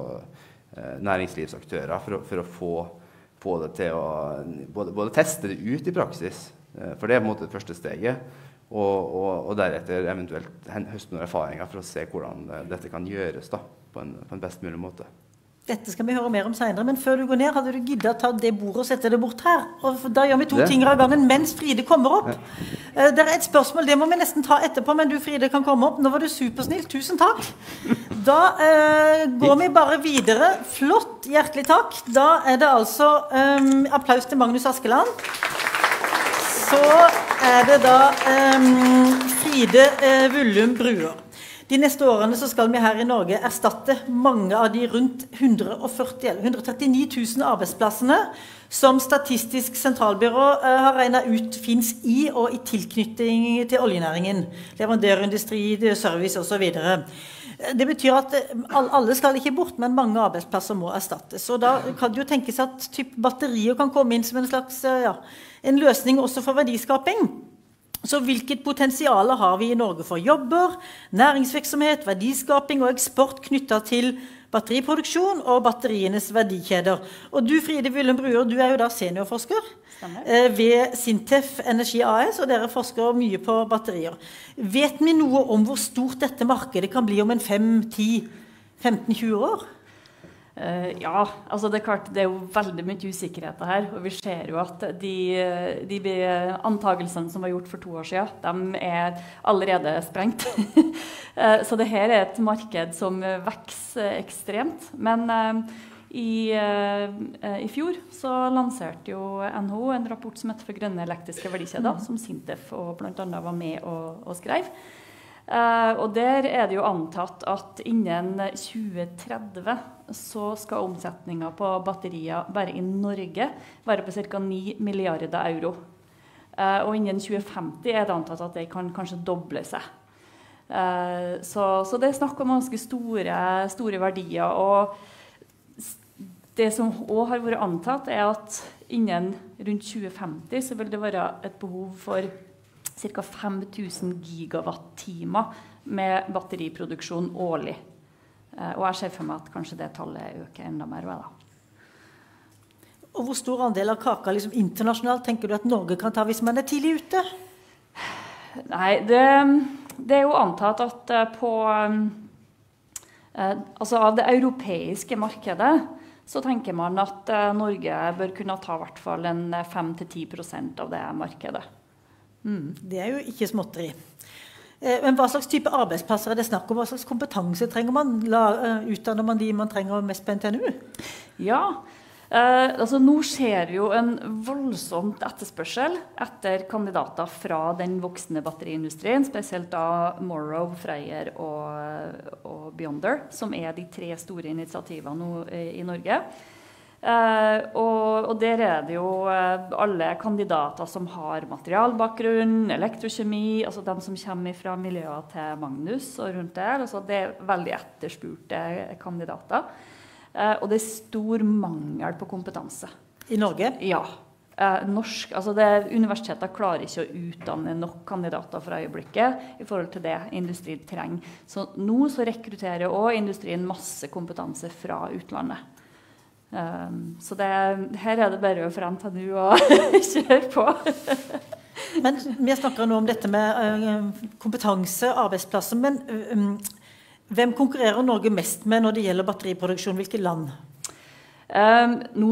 næringslivsaktører for å, for å få, få, det til å både, både, teste det ut i praksis, eh, for det er på en måte det første steget. Og, og, og deretter eventuelt høste noen erfaringer for å se hvordan eh, dette kan gjøres da, på, en, på en best mulig måte.
Dette skal vi høre mer om seinere, men før du går ned, hadde du gidda ta det bordet og sette det bort her? Og da gjør vi to det. ting av gangen mens Fride kommer opp. Ja. Uh, det er et spørsmål, det må vi nesten ta etterpå, men du Fride kan komme opp. Nå var du supersnill. Tusen takk. Da eh, går vi bare videre. Flott. Hjertelig takk. Da er det altså eh, applaus til Magnus Askeland. Så er det da eh, Fride Vullum Bruer. De neste årene skal vi her i Norge erstatte mange av de rundt 140, 139 000 arbeidsplassene som Statistisk sentralbyrå eh, har regna ut fins i og i tilknytning til oljenæringen. Leverandørindustri, service osv. Det betyr at eh, alle skal ikke bort, men mange arbeidsplasser må erstattes. Og Da kan det jo tenkes at batterier kan komme inn som en slags eh, ja, en løsning også for verdiskaping. Så hvilket potensial har vi i Norge for jobber, næringsvirksomhet, verdiskaping og eksport knytta til batteriproduksjon og batterienes verdikjeder? Og du Fride Willum Bruer, du er jo da seniorforsker Stemmer. ved Sintef Energi AS, og dere forsker mye på batterier. Vet vi noe om hvor stort dette markedet kan bli om en 5-10-15-20 år?
Uh, ja, altså det er klart det er jo veldig mye usikkerheter her. Og vi ser jo at de, de antagelsene som var gjort for to år siden, de er allerede sprengt. uh, så det her er et marked som vokser ekstremt. Men uh, i, i, fjor så lanserte jo NHO en rapport som heter For grønne elektriske verdikjeder, mm. som Sintef og bl.a. var med og, og skrev. Uh, og der er det jo antatt at innen 2030 så skal omsetninga på batterier bare i Norge være på ca. 9 milliarder euro. Uh, og innen 2050 er det antatt at det kan kanskje doble seg. Uh, så, så, det er snakk om ganske store, store verdier. Og det som òg har vært antatt, er at innen rundt 2050 så vil det være et behov for ca. 5000 gigawatt-timer med batteriproduksjon årlig. Eh, og jeg ser for meg at kanskje det tallet øker enda mer. Da.
Og Hvor stor andel av kaka liksom, internasjonalt tenker du at Norge kan ta hvis man er tidlig ute?
Nei, det, det er jo antatt at eh, på eh, Altså av det europeiske markedet så tenker man at Norge bør kunne ta i hvert fall 5-10% av det markedet.
Mm, det er jo ikke småtteri. Eh, men hva slags type arbeidsplasser er det snakk om? Hva slags kompetanse trenger man? Uh, utdanner man de man trenger mest på NTNU?
Ja, Eh, altså nå vi jo en voldsomt etterspørsel etter kandidater fra den voksne batteriindustrien, spesielt da Morrow, Freyr og, og Beyonder, som er de tre store initiativene nå i, i Norge. Eh, og, og, der er det jo eh, alle kandidater som har materialbakgrunn, elektrokjemi, altså de som kommer fra miljøet til Magnus og rundt der. Altså det er veldig etterspurte kandidater. Eh, og det er stor mangel på kompetanse.
I Norge?
Ja. Eh, norsk, altså det, Universiteter klarer ikke å utdanne nok kandidater for øyeblikket i forhold til det industrien trenger. Så nå så rekrutterer også industrien masse kompetanse fra utlandet. Um, så det, her er det bare for NTNU å kjøre på.
men Vi snakker nå om dette med uh, kompetanse, arbeidsplasser. Men um, hvem konkurrerer Norge mest med når det gjelder batteriproduksjon? Hvilke land?
Um, nå,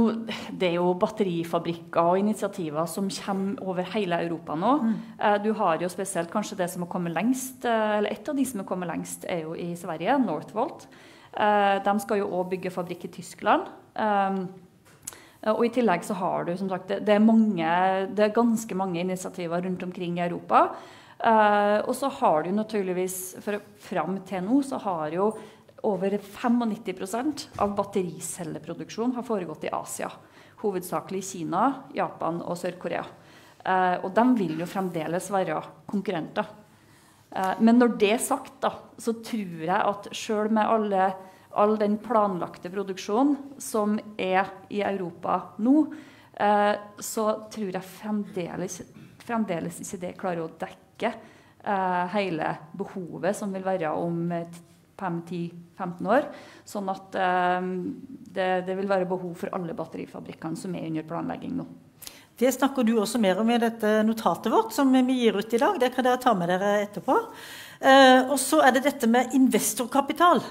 det er jo batterifabrikker og initiativer som kommer over hele Europa nå. Mm. Uh, du har jo spesielt kanskje det som har kommet lengst, uh, eller Et av de som har kommet lengst, er jo i Sverige, Northvolt. De skal jo òg bygge fabrikk i Tyskland. Um, og I tillegg så har du som sagt, det, er mange, det er ganske mange initiativer rundt omkring i Europa. Uh, og så har du naturligvis for Fram til nå så har jo over 95% av battericelleproduksjon har foregått i Asia. Hovedsakelig i Kina, Japan og Sør-Korea. Uh, og de vil jo fremdeles være konkurrenter. Uh, men når det er sagt, da, så tror jeg at sjøl med alle, all den planlagte produksjonen som er i Europa nå, så tror jeg fremdeles, fremdeles ikke det klarer å dekke eh, hele behovet som vil være om 5-10-15 år. Sånn at eh, det, det, vil være behov for alle batterifabrikkene som er under planlegging nå.
Det snakker du også mer om i dette notatet vårt som vi gir ut i dag. Det kan dere ta med dere etterpå. Eh, og så er det dette med investorkapital.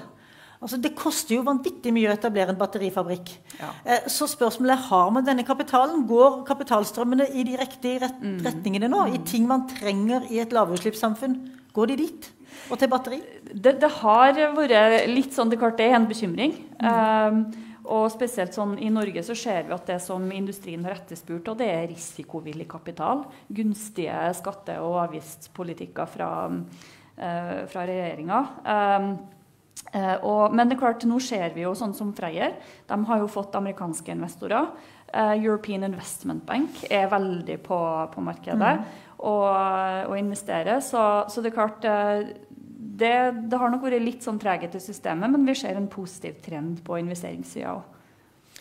Altså, det koster jo vanvittig mye å etablere en batterifabrikk. Ja. Eh, så spørsmålet er har man denne kapitalen. Går kapitalstrømmene i de riktige ret mm. retningene nå? Mm. I ting man trenger i et lavutslippssamfunn? Går de dit? Og til batteri?
Det, det har vært litt sånn det klart er en bekymring. Mm. Um, og spesielt sånn I Norge så ser vi at det som industrien har etterspurt, og det er risikovillig kapital. Gunstige skatte- og avgiftspolitikker fra, uh, fra regjeringa. Um, Uh, og, men det er klart, nå ser vi jo sånn som Freyr. De har jo fått amerikanske investorer. Uh, European Investment Bank er veldig på, på markedet mm. og, og investerer. Så, så, det er klart uh, det, det, har nok vært litt sånn treghet i systemet, men vi ser en positiv trend på investeringssida òg.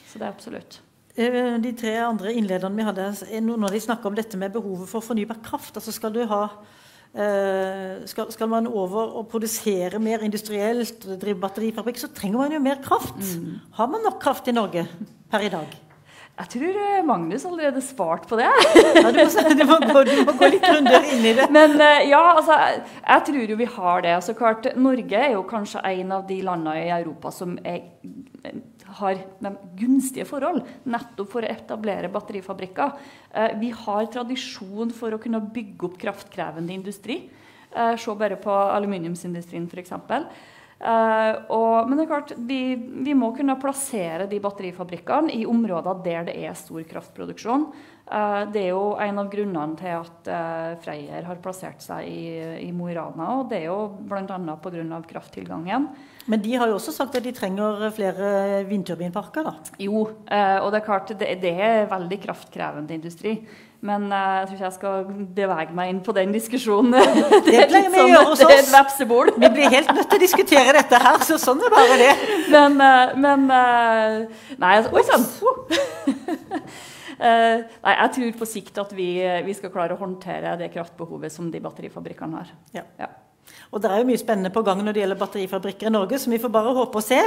Så det er absolutt.
De tre andre innlederne vi hadde, noen av de snakker om dette med behovet for fornybar kraft. Altså skal du ha Eh, skal, skal, man over og produsere mer industrielt, drive batterifabrikk, så trenger man jo mer kraft. Mm. Har man nok kraft i Norge per i dag?
Jeg tror eh, Magnus allerede svart på det.
ja, du, må, du, må gå, du, må, gå, litt rundere inn i det.
Men eh, ja, altså, jeg tror jo vi har det. Altså, klart, Norge er jo kanskje en av de landene i Europa som er har de gunstige forhold nettopp for å etablere batterifabrikker. Eh, vi har tradisjon for å kunne bygge opp kraftkrevende industri. Eh, se bare på aluminiumsindustrien f.eks. Uh, og, men det er klart, vi, vi, må kunne plassere de batterifabrikkene i områder der det er stor kraftproduksjon. Uh, det er jo en av grunnene til at uh, Freyr har plassert seg i, i Mo i Rana. Og det er jo bl.a. pga. krafttilgangen.
Men de har jo også sagt at de trenger flere vindturbinparker? da?
Jo, og det er klart, det, det er veldig kraftkrevende industri. Men jeg tror ikke jeg skal bevege meg inn på den diskusjonen.
Det, det vi å sånn, gjøre hos
oss. vepsebol.
Vi blir helt nødt til å diskutere dette her, så sånn er bare det.
Men, men Nei, altså, oi sann! nei, jeg tror på sikt at vi, vi, skal klare å håndtere det kraftbehovet som de batterifabrikkene har.
Ja. Ja. Og det er jo mye spennende på gang når det gjelder batterifabrikker i Norge, så vi får bare håpe og se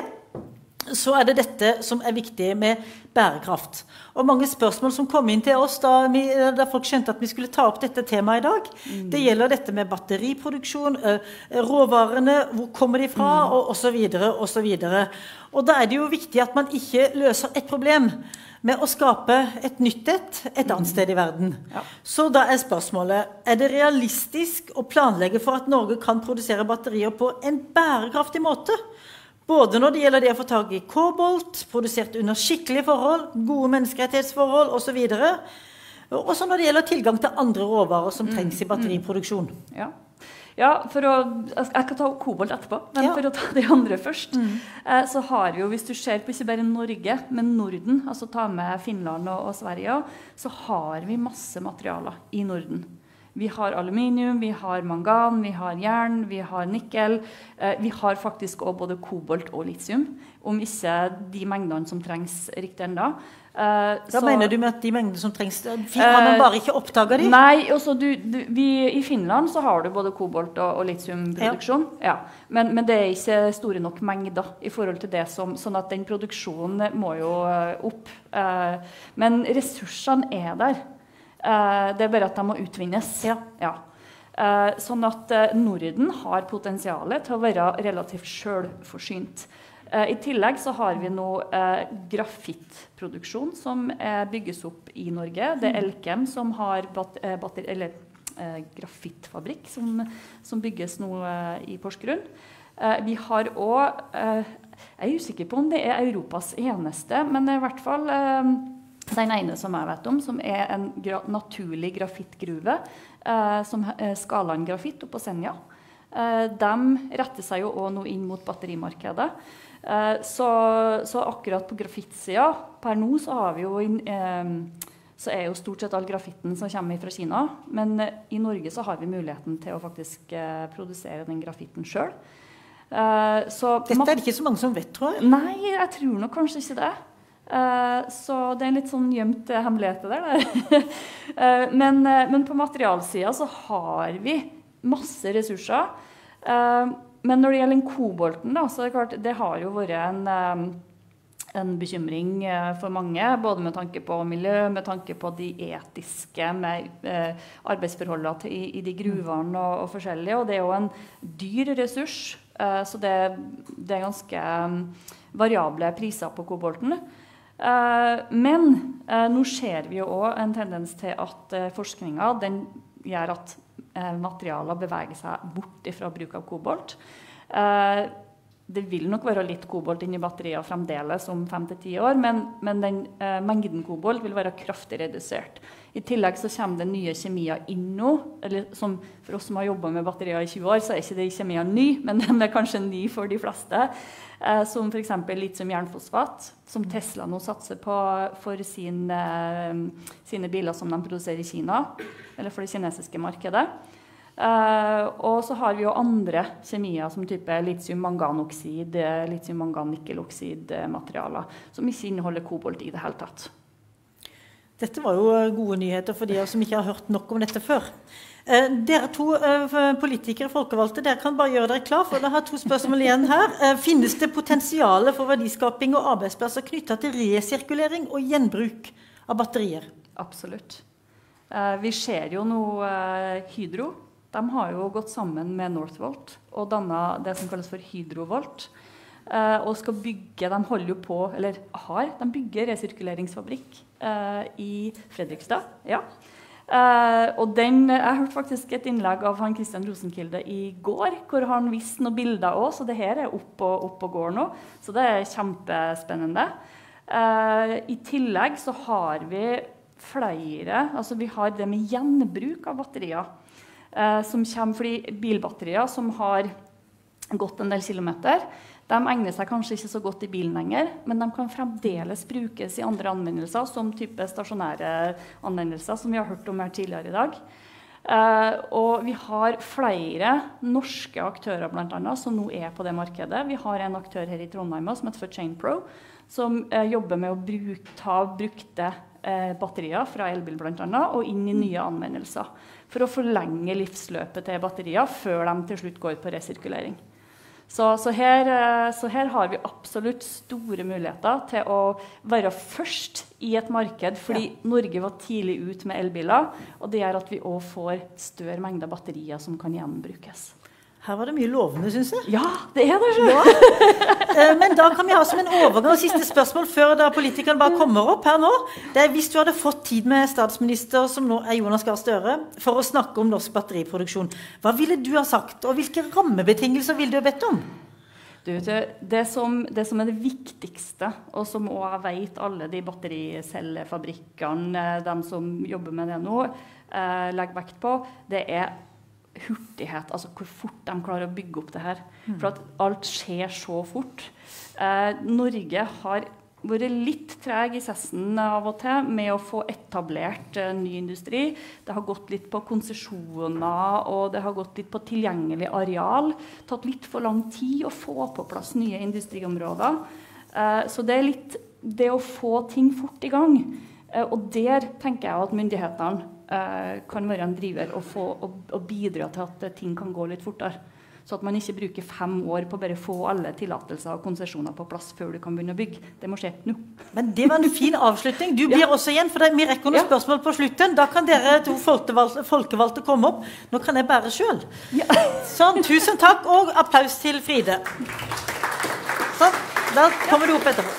så er det dette som er viktig med bærekraft. Og mange spørsmål som kom inn til oss da, vi, da folk skjønte at vi skulle ta opp dette temaet i dag, mm. det gjelder dette med batteriproduksjon, råvarene, hvor kommer de fra, mm. og osv. osv. Og da er det jo viktig at man ikke løser et problem med å skape et nytt et et annet sted i verden. Ja. Så da er spørsmålet er det realistisk å planlegge for at Norge kan produsere batterier på en bærekraftig måte Både når det gjelder det å få tak i kobolt, produsert under skikkelige forhold, gode menneskerettighetsforhold osv. Og også når det gjelder tilgang til andre råvarer som trengs i batteriproduksjon.
Ja. Ja, å, Jeg kan ta kobolt etterpå, men
Ja.
for å ta de andre først. Mm. så har vi jo, Hvis du ser på ikke bare Norge, men Norden, altså ta med Finland og, og Sverige, så har vi masse materialer i Norden. Vi har aluminium, vi har mangan, vi har jern, vi har nikkel. Eh, vi har faktisk òg både kobolt og litium, om ikke de mengdene som trengs riktig ennå. Eh,
Hva
så-
mener du med at de mengdene som trengs Har man
Eh,
bare ikke oppdaga de?
Nei, også du, du, vi, I Finland så har du både kobolt og, og litiumproduksjon. Ja. Men, men det er ikke store nok mengder i forhold til det som Sånn at den produksjonen må jo eh, opp. Uh, men ressursene er der. Eh, det er bare at de må utvinnes.
Ja.
Eh, sånn at eh, Norden har potensial til å være relativt sjølforsynt. I tillegg så har vi nå eh, grafittproduksjon som eh, bygges opp i Norge. Det er Elkem som har bat eh, batter eller, grafittfabrikk som, som bygges nå i Porsgrunn. Vi har òg Jeg er usikker på om det er Europas eneste, men i hvert fall den ene som jeg vet om, som er en gra naturlig grafittgruve, eh, som eh, Skaland grafitt oppe på Senja. Eh, de retter seg jo òg nå inn mot batterimarkedet. Eh, så, så akkurat på grafittsida per nå så har vi jo inn, eh, så er jo stort sett all grafitten som kommer fra Kina. Men eh, i Norge så har vi muligheten til å faktisk eh, produsere den grafitten sjøl. Eh,
Dette er det ikke så mange som vet, tror jeg.
Nei, jeg tror nok kanskje ikke det. Eh, så det er en litt sånn gjemt eh, hemmelighet der. Eh, men, men på materialsida så har vi masse ressurser. Men når det gjelder kobolten, da, så er det klart det har jo vært en, en bekymring for mange. Både med tanke på miljø, med tanke på de etiske med arbeidsforholdene i, i de gruvene og, og forskjellige. Og det er jo en dyr ressurs, så det, det er ganske eh, variable priser på kobolten. Eh, men eh, nå ser vi jo òg en tendens til at uh, forskninga gjør at eh, materialer beveger seg bort fra bruk av kobolt. Eh, det vil nok være litt kobolt inni batterier fremdeles om fem til ti år, men, men den eh, mengden kobolt vil være kraftig redusert. I tillegg så kommer det nye kjemier inn nå. Eller som for oss som har jobba med batterier i 20 år, så er ikke de kjemiene nye, men de er kanskje nye for de fleste. Eh, som f.eks. litium jernfosfat, som Tesla nå satser på for sin, eh, sine biler som de produserer i Kina, eller for det kinesiske markedet. Eh, og så har vi jo andre kjemier som type litium-manganoksid, litium-mangan-nikkeloksid-materialer, som ikke inneholder kobolt i det hele tatt.
Dette var jo gode nyheter for de som ikke har hørt nok om dette før. Eh, dere to eh, politikere, folkevalgte, dere kan bare gjøre dere klar, for dere har to spørsmål igjen her. Eh, finnes det potensial for verdiskaping og arbeidsplasser knytta til resirkulering og gjenbruk av batterier?
Absolutt. Vi ser jo nå Hydro. De har jo gått sammen med Northvolt og danna det som kalles for Hydrovolt. Og skal bygge, De holder jo på, eller har, de bygger resirkuleringsfabrikk i Fredrikstad. ja. Eh, og den, Jeg hørte faktisk et innlegg av han Christian Rosenkilde i går, hvor han viste noen bilder òg, så det her er opp og, opp og går nå. Så det er kjempespennende. Uh, I tillegg så har vi flere altså Vi har det med gjenbruk av batterier. Uh, som kommer fordi Bilbatterier som har gått en del kilometer, de egner seg kanskje ikke så godt i bilen lenger, men de kan fremdeles brukes i andre anvendelser, som type stasjonære anvendelser, som vi har hørt om her tidligere i dag. Uh, og vi har flere norske aktører blant annet, som nå er på det markedet. Vi har en aktør her i Trondheim som heter Chainpro, som uh, jobber med å bruk, ta brukte uh, batterier fra elbil blant annet, og inn i nye anvendelser. For å forlenge livsløpet til batterier før de til slutt går på resirkulering. Så, så, her, eh, så, her, har vi absolutt store muligheter til å være først i et marked, fordi ja. Norge var tidlig ut med elbiler. Og det gjør at vi òg får større mengder batterier som kan gjenbrukes.
Her var det mye lovende, syns jeg.
Ja, det er det. Ja.
Men da kan vi ha som en overgang og siste spørsmål før da politikerne bare kommer opp her nå. Det er Hvis du hadde fått tid med statsminister, som nå er Jonas Gahr Støre, for å snakke om norsk batteriproduksjon, hva ville du ha sagt? Og hvilke rammebetingelser ville du ha bedt om?
Du, det, som, det, som, er det viktigste, og som òg vet alle de battericellefabrikkene, de som jobber med det nå, eh, legger vekt på, det er hurtighet. Altså hvor fort de klarer å bygge opp det her. Mm. For at alt skjer så fort. Eh, Norge har vært litt treg i sessen av og til med å få etablert eh, ny industri. Det har gått litt på konsesjoner og det har gått litt på tilgjengelig areal. Tatt litt for lang tid å få på plass nye industriområder. Eh, så det er litt det å få ting fort i gang. Uh, og der tenker jeg at myndighetene kan være en driver og, få, og, og bidra til at ting kan gå litt fortere. Så at man ikke bruker fem år på å bare få alle tillatelser og konsesjoner på plass før du kan begynne å bygge. Det må skje nå.
Men det var en fin avslutning. Du blir ja. også igjen, for vi rekker noen ja. spørsmål på slutten. Da kan dere to folkevalgte, folkevalgte komme opp. Nå kan jeg bære sjøl. Ja. Sånn. Tusen takk, og applaus til Fride. Sånn. Da kommer du opp etterpå.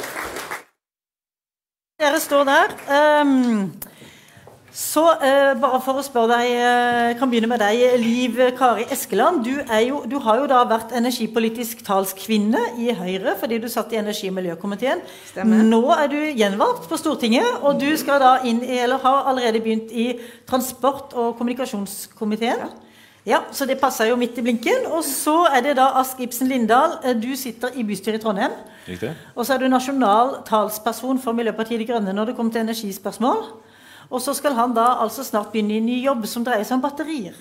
Dere står der. Um, så eh, bare for å spørre deg, eh, kan begynne med deg, Liv Kari Eskeland. Du, jo, du, har jo da vært energipolitisk talskvinne i Høyre fordi du satt i energi- og miljøkomiteen. Stemmer. Nå er du gjenvalgt på Stortinget, og du skal da inn i, eller har allerede begynt i transport- og kommunikasjonskomiteen. Ja. ja, Så det passer jo midt i blinken. Og så er det da Ask Ibsen Lindahl. Eh, du sitter i bystyret i Trondheim. Riktig. Og så er du nasjonal talsperson for Miljøpartiet De Grønne når det kommer til energispørsmål. Og så skal han da altså snart begynne i en ny jobb som dreier seg om batterier.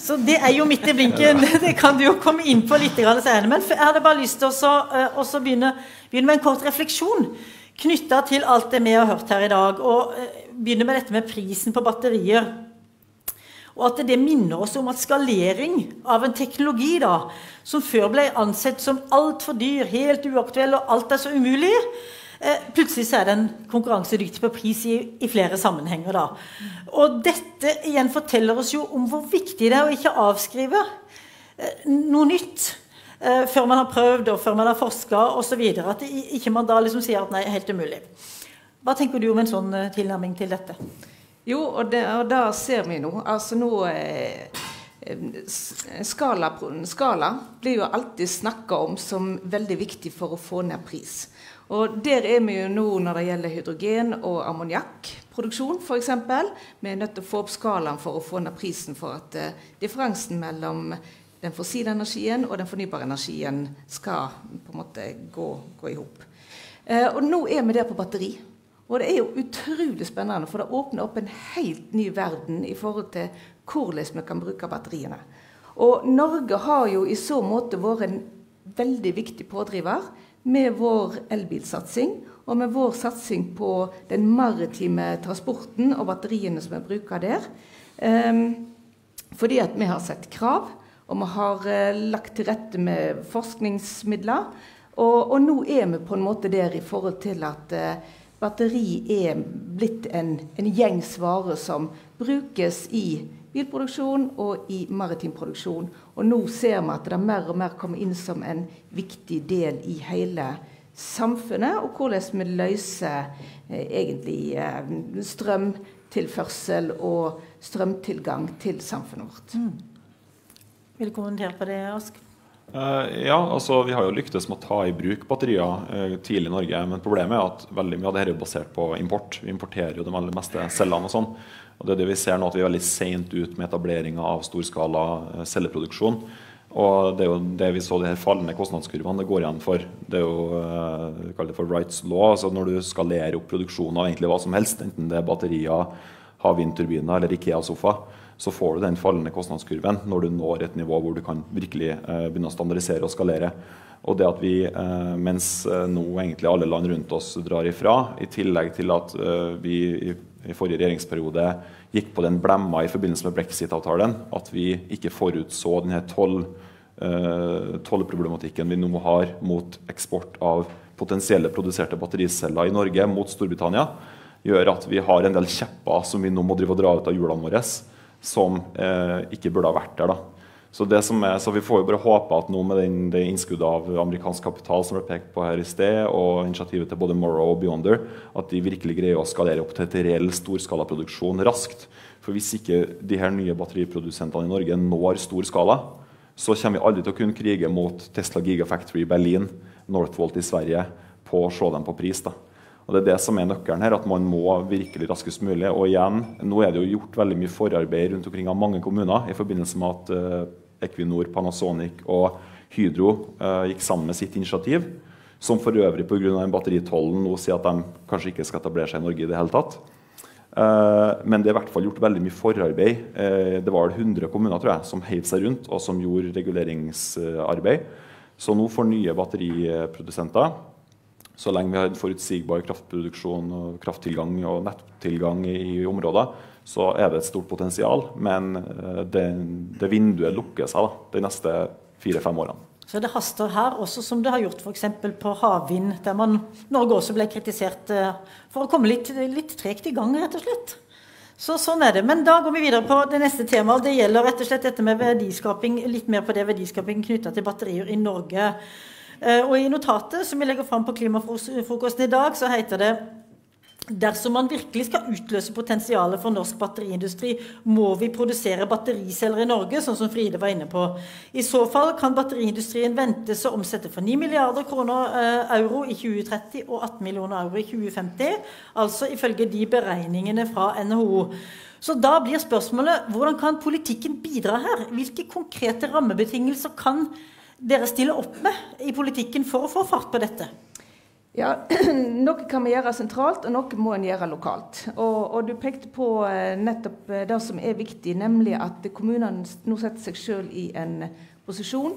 Så det er jo midt i blinken. Det kan du jo komme inn på litt senere. Men jeg hadde bare lyst til å uh, begynne, begynne, med en kort refleksjon knytta til alt det vi har hørt her i dag. Og uh, begynne med dette med prisen på batterier. Og at det minner oss om at skalering av en teknologi da, som før ble ansett som altfor dyr, helt uaktuell og alt er så umulig, Eh, plutselig så er den konkurransedyktig på pris i, i, flere sammenhenger. Da. Og dette igjen forteller oss jo om hvor viktig det er å ikke avskrive eh, noe nytt eh, før man har prøvd og før man har forska osv. At ikke man da liksom sier at nei, helt umulig. Hva tenker du om en sånn tilnærming til dette?
Jo, og, det, og da ser vi nå. Altså nå eh, skala, skala, blir jo alltid snakka om som veldig viktig for å få ned pris. Og Der er vi jo nå når det gjelder hydrogen og ammoniakkproduksjon f.eks. Vi er nødt til å få opp skalaen for å få ned prisen for at uh, differansen mellom den fossile energien og den fornybare energien skal på en måte gå, gå i hop. Uh, og nå er vi der på batteri. Og det er jo utrolig spennende, for det åpner opp en helt ny verden i forhold til hvordan vi kan bruke batteriene. Og Norge har jo i så måte vært en veldig viktig pådriver med vår elbilsatsing og med vår satsing på den maritime transporten og batteriene som vi bruker der. Um, fordi at vi har sett krav, og vi har uh, lagt til rette med forskningsmidler. Og, og, nå er vi på en måte der i forhold til at uh, batteri er blitt en, en gjengs vare som brukes i bilproduksjon og i maritim produksjon. Og nå ser vi at det mer og mer kommer inn som en viktig del i hele samfunnet, og hvordan vi løser eh, egentlig eh, strømtilførsel og strømtilgang til samfunnet vårt. Mm.
Vil du kommentere på det, Ask?
Uh, ja, altså Vi har jo lyktes med å ta i bruk batterier uh, tidlig i Norge. Men problemet er at veldig mye av dette er basert på import. Vi importerer jo de aller meste cellene. og sånn. Og det er det Vi ser nå at vi er veldig seint ut med etableringa av storskala eh, celleproduksjon. Og det er jo det vi så de her fallende kostnadskurvene det går igjen for. Det er jo uh, det for rights law. altså Når du skalerer opp produksjonen av egentlig hva som helst, enten det er batterier, havvindturbiner eller Ikea-sofa, så får du den fallende kostnadskurven når du når et nivå hvor du kan virkelig uh, begynne å standardisere og skalere. Og det at vi, uh, mens nå egentlig alle land rundt oss drar ifra, i tillegg til at vi i forrige regjeringsperiode gikk på den blemma i forbindelse med brexit-avtalen at vi ikke forutså denne eh, tollproblematikken vi nå har mot eksport av potensielle produserte battericeller i Norge mot Storbritannia, gjør at vi har en del kjepper som vi nå må drive og dra ut av hjulene våre, som eh, ikke burde ha vært der. Så, er, så, vi får jo bare håpe at nå med den, det innskuddet av amerikansk kapital som ble pekt på her i sted, og initiativet til både Morrow og Beyonder, at de virkelig greier å skalere opp til et reell storskalaproduksjon raskt. For hvis ikke de her nye batteriprodusentene i Norge når stor skala, så kommer vi aldri til å kunne krige mot Tesla Gigafactory i Berlin, Northvolt i Sverige, på å se dem på pris. da. Og Det er det som er nøkkelen her, at man må virkelig raskest mulig. Og igjen, nå er det jo gjort veldig mye forarbeid rundt omkring av mange kommuner i forbindelse med at uh, Equinor, Panasonic og Hydro uh, gikk sammen med sitt initiativ, som for øvrig pga. batteritollen nå sier at de kanskje ikke skal etablere seg i Norge i det hele tatt. Uh, men det er i hvert fall gjort veldig mye forarbeid. det var 100 kommuner tror jeg, som heiv seg rundt og som gjorde reguleringsarbeid. Så nå får nye batteriprodusenter så lenge vi har en forutsigbar kraftproduksjon og krafttilgang og nettilgang i områder, så er det et stort potensial. Men eh, det, det vinduet lukker seg da, de neste fire-fem årene.
Så det haster her, også som det har gjort f.eks. på havvind, der man Norge også ble kritisert eh, for å komme litt, litt tregt i gang, rett og slett. Så sånn er det. Men da går vi videre på det neste temaet. Det gjelder rett og slett dette med verdiskaping, litt mer på det verdiskaping knytta til batterier i Norge. Eh, og I notatet som vi legger fram på klimafrokosten i dag, så heter det Dersom man virkelig skal utløse potensialet for norsk batteriindustri, må vi produsere battericeller i Norge, sånn som Fride var inne på. I så fall kan batteriindustrien ventes å omsette for 9 milliarder kroner eh, euro i 2030 og 18 millioner euro i 2050, altså ifølge de beregningene fra NHO. Så da blir spørsmålet hvordan kan politikken bidra her? Hvilke konkrete rammebetingelser kan dere stiller opp med i politikken for å få fart på dette?
Ja, Noe kan vi gjøre sentralt, og noe må en gjøre lokalt. Og, og Du pekte på eh, nettopp eh, det som er viktig, nemlig at kommunene nå setter seg selv i en posisjon.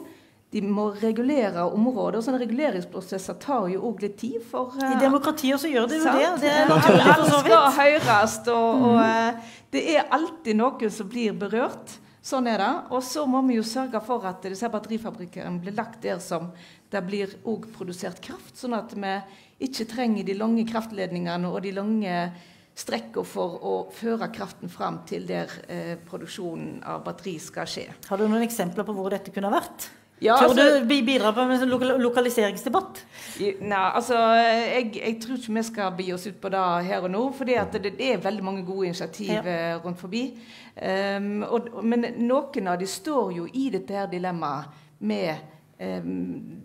De må regulere områder. og Sånne reguleringsprosesser tar jo òg litt tid. For,
I eh, demokratiet så gjør det jo
det. det er Alle skal høres, og, og mm. det er alltid noe som blir berørt. Sånn er det. Og så må vi jo sørge for at disse batterifabrikkene blir lagt der som det blir òg produsert kraft, sånn at vi ikke trenger de lange kraftledningene og de lange strekkene for å føre kraften fram til der eh, produksjonen av batteri skal skje.
Har du noen eksempler på hvor dette kunne vært? Ja, Tør altså, du bidra på en sånn lokaliseringsdebatt?
Nei, altså, jeg, jeg, tror ikke vi skal bi oss ut på det her og nå. For det, det, er veldig mange gode initiativ ja. Eh, rundt forbi. Um, og, men noen av de står jo i dette her dilemmaet med um,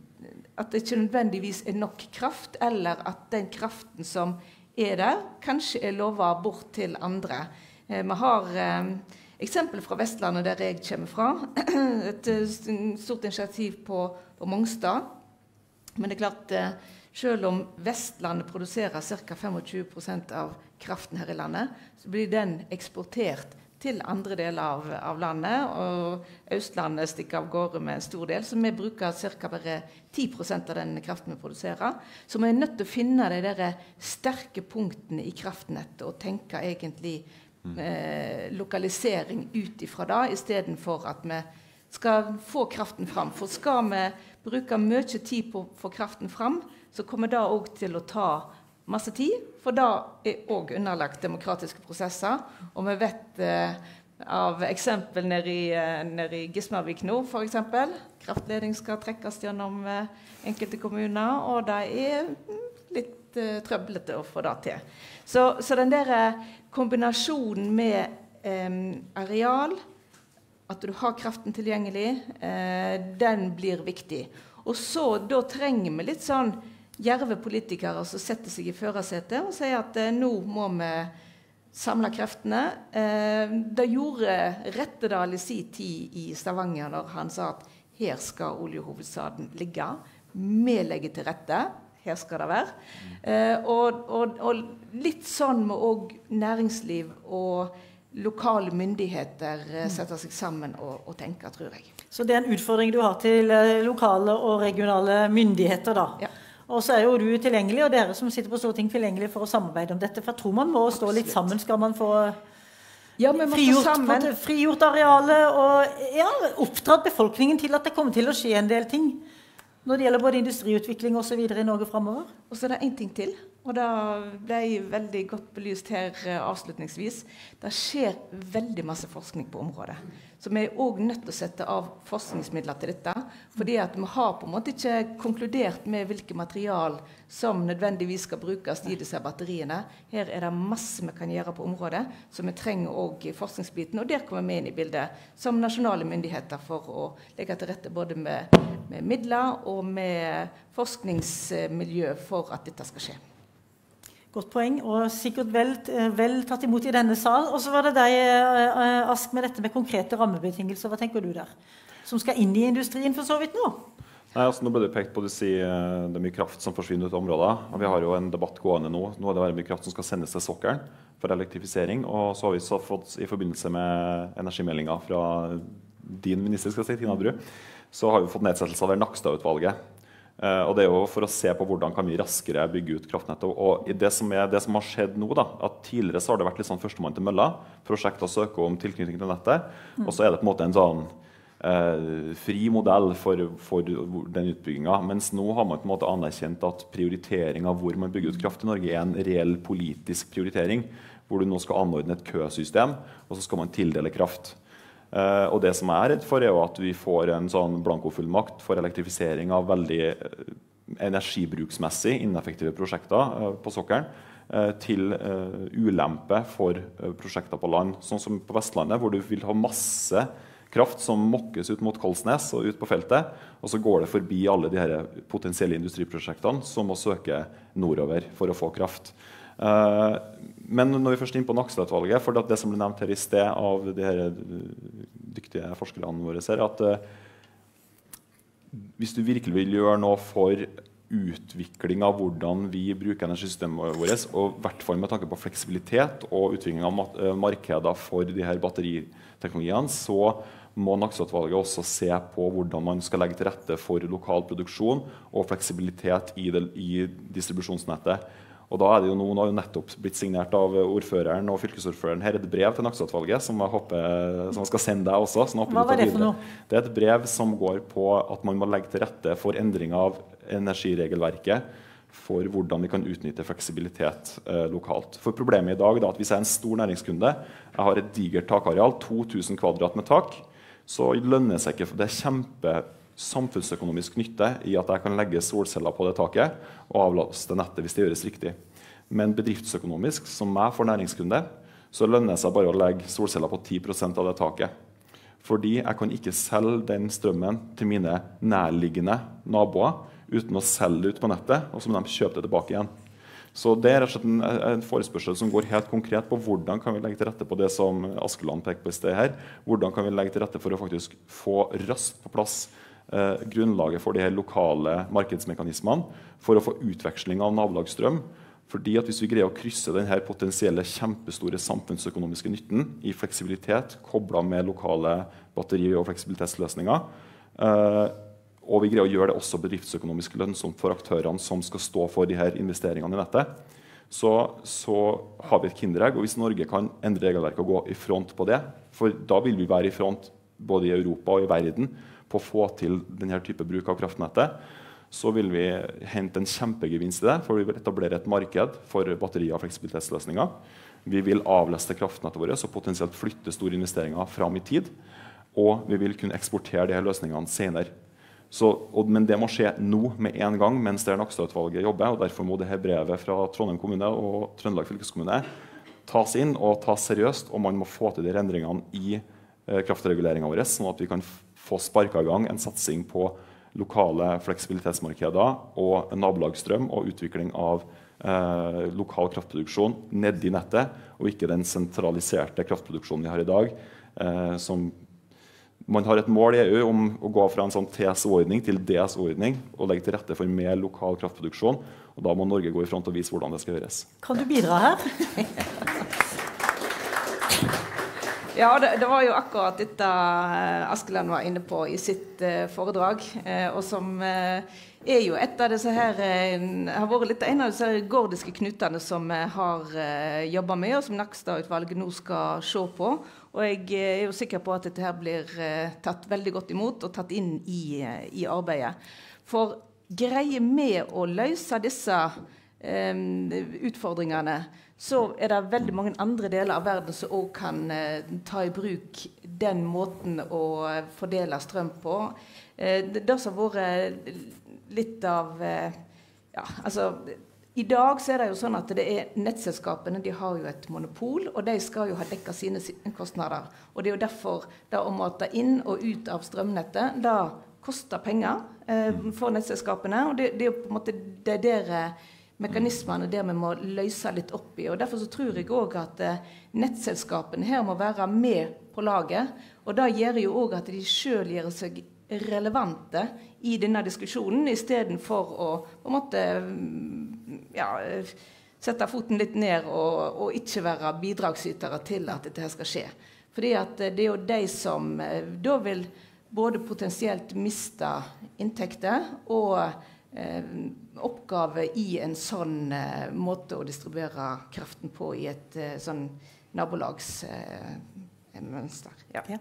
at det ikke nødvendigvis er nok kraft, eller at den kraften som er der, kanskje er lova bort til andre. Uh, vi har um, Eksempel fra Vestlandet, der jeg kommer fra. Et eh, stort initiativ på, på Mongstad. Men det er klart, eh, selv om Vestlandet produserer ca. 25% av kraften her i landet, så blir den eksportert til andre deler av, av, landet. Og Østlandet stikker av gårde med en stor del, så vi bruker ca. bare 10% av den kraften vi produserer. Så vi er nødt til å finne de der sterke punktene i kraftnettet og tenke egentlig lokalisering ut ifra det, istedenfor at vi skal få kraften fram. For skal vi bruke mye tid på å få kraften fram, så kommer det òg til å ta masse tid. For det er òg underlagt demokratiske prosesser. Og vi vet eh, av eksempel nede i, eh, nede i Gismarvik nå, f.eks. Kraftledning skal trekkes gjennom eh, enkelte kommuner, og det er mm, litt eh, trøblete å få det til. Så, så den der kombinasjonen med areal, at du har kraften tilgjengelig, eh, den blir viktig. Og så, Da trenger vi litt sånn djerve politikere som setter seg i førersetet og sier at eh, nå må vi samle kreftene. Eh, det gjorde Rettedal i sin tid i Stavanger når han sa at her skal oljehovedstaden ligge. Vi legger til rette her skal det være. Eh, og, og, og, litt sånn må òg næringsliv og lokale myndigheter eh, sette seg sammen og, og, tenke, tror jeg.
Så det er en utfordring du har til eh, lokale og regionale myndigheter, da? Ja. Og så er jo du tilgjengelig, og dere som sitter på Stortinget tilgjengelig for å samarbeide om dette. For jeg tror man må stå litt sammen skal man få ja, frigjort, frigjort arealet og ja, oppdratt befolkningen til at det kommer til å skje en del ting når det gjelder både industriutvikling osv. i Norge framover.
Og så er det én ting til. Og det ble veldig godt belyst her eh, avslutningsvis. Det skjer veldig masse forskning på området. Så vi er òg nødt til å sette av forskningsmidler til dette. fordi vi har på en måte ikke konkludert med hvilke material som nødvendigvis skal brukes i disse batteriene. Her er det masse vi kan gjøre på området, så vi trenger òg forskningsbiten. Og der kommer vi inn i bildet som nasjonale myndigheter for å legge til rette både med, med midler og med forskningsmiljø for at dette skal skje.
Godt poeng, og sikkert vel, vel, tatt imot i denne sal. Og så var det deg, eh, Ask, med dette med konkrete rammebetingelser. Hva tenker du der? Som skal inn i industrien for så vidt nå?
Nei, altså, nå ble Det pekt på å si, eh, det er mye kraft som forsvinner ut av området. og Vi har jo en debatt gående nå. Nå er det veldig mye kraft som skal sendes til sokkelen for elektrifisering. Og så har vi så fått, i forbindelse med energimeldinga fra din minister, skal jeg si, Tina Bru, så har vi fått nedsettelse av Nakstad-utvalget. Uh, og det er jo for å se på hvordan kan vi raskere bygge ut kraftnettet. Og det som, er, det som har skjedd nå, da, at Tidligere så har det vært litt sånn førstemann til mølla. Prosjekter søker om tilknytning til nettet. Mm. Og så er det på en måte en sånn eh, fri modell for, for den utbygginga. Mens nå har man på en måte anerkjent at prioritering av hvor man bygger ut kraft i Norge, er en reell politisk prioritering. Hvor du nå skal anordne et køsystem, og så skal man tildele kraft. Uh, og det som jeg er redd for, er jo at vi får en sånn blankofullmakt for elektrifisering av veldig uh, energibruksmessig ineffektive prosjekter uh, på sokkelen. Til ulempe for prosjekter på land, sånn som på Vestlandet, hvor du vil ha masse kraft som mokkes ut mot Kolsnes og ut på feltet. Og så går det forbi alle de her potensielle industriprosjektene som må søke nordover for å få kraft. Men når vi først er inne på Nakstad-utvalget For det som ble nevnt her i sted av de her dyktige forskerne våre, er at uh, hvis du virkelig vil gjøre noe for utvikling av hvordan vi bruker energisystemet vårt, og i hvert fall med tanke på fleksibilitet og utvikling av eh, markeder for de her batteriteknologiene, så må Nakstad-utvalget også se på hvordan man skal legge til rette for lokal produksjon og fleksibilitet i, det, i distribusjonsnettet. Og da er det jo noen har jo nettopp blitt signert av ordføreren og fylkesordføreren her et brev til Nakstad-utvalget som jeg håper som jeg skal sende deg også.
Hva var det for noe?
Det er et brev som går på at man må legge til rette for endring av energiregelverket for hvordan vi kan utnytte fleksibilitet eh, lokalt. For Problemet i dag er at hvis jeg er en stor næringskunde, jeg har et digert takareal, 2000 kvadrat med tak, så lønner det seg ikke. for Det er kjempe samfunnsøkonomisk nytte i at jeg kan legge solceller på det taket og avlaste nettet hvis det gjøres riktig. Men bedriftsøkonomisk, som meg for næringskunde, så lønner det seg bare å legge solceller på 10% av det taket. Fordi jeg kan ikke selge den strømmen til mine nærliggende naboer uten å selge det ut på nettet, og så må de kjøpe det tilbake igjen. Så det er en, en forespørsel som går helt konkret på hvordan kan vi legge til rette på det som Askeland peker på i sted her. Hvordan kan vi legge til rette for å faktisk få raskt på plass eh, grunnlaget for de her lokale markedsmekanismene for å få utveksling av nabolagsstrøm. Fordi at Hvis vi greier å krysse denne potensielle kjempestore samfunnsøkonomiske nytten i fleksibilitet kobla med lokale batteri- og fleksibilitetsløsninger, eh, og vi greier å gjøre det også bedriftsøkonomisk lønnsomt for aktørene som skal stå for de her investeringene i nettet, så, så har vi et kinderegg. Og hvis Norge kan endre regelverket og gå i front på det, for da vil vi være i front både i Europa og i verden på å få til denne type bruk av kraftnettet, så vil vi hente en kjempegevinst i det. For vi vil etablere et marked for batterier og fleksibilitetsløsninger. Vi vil avlaste kraftnettet vårt og potensielt flytte store investeringer fram i tid. Og vi vil kunne eksportere de her løsningene senere. Så, og, men det må skje nå med en gang mens det Nakstad-utvalget jobber. og Derfor må dette brevet fra Trondheim kommune og Trøndelag fylkeskommune tas inn og tas seriøst. Og man må få til de endringene i eh, kraftreguleringa vår, sånn at vi kan få sparka i gang en satsing på lokale fleksibilitetsmarkeder og nabolagsstrøm og utvikling av eh, lokal kraftproduksjon nedi nettet, og ikke den sentraliserte kraftproduksjonen vi har i dag. Eh, som man har et mål i EU om å gå fra en sånn TSO-ordning til DSO-ordning og legge til rette for mer lokal kraftproduksjon. og Da må Norge gå i front og vise hvordan det skal gjøres.
Kan du bidra her?
Ja, det, det, var jo akkurat dette eh, Askeland var inne på i sitt uh, foredrag. Uh, og som er jo et av disse her har vært litt en av disse gordiske knutene som vi har uh, jobba med, og som Nakstad-utvalget nå skal se på. Og jeg er jo sikker på at dette her blir tatt veldig godt imot og tatt inn i, i arbeidet. For greier vi å løse disse utfordringene, så er det veldig mange andre deler av verden som òg kan ta i bruk den måten å fordele strøm på. det som har vært litt av ja, altså i dag så er det jo sånn at det er nettselskapene de har jo et monopol, og de skal jo ha dekka sine kostnader. Og Det er jo derfor det å måtte inn og ut av strømnettet det koster penger eh, for nettselskapene. og Det, det er jo på en måte det der eh, mekanismene der vi må løse litt opp i. og Derfor så tror jeg òg at eh, nettselskapene her må være med på laget. Og det gjør jo òg at de sjøl gjør seg relevante i denne diskusjonen, istedenfor å på en måte ja, sette foten litt ned og, og, ikke være bidragsytere til at dette skal skje. Fordi at det er jo de som eh, da vil både potensielt miste inntekter og eh, oppgave i en sånn eh, måte å distribuere kraften på i et eh, sånn nabolagsmønster.
Ja. ja.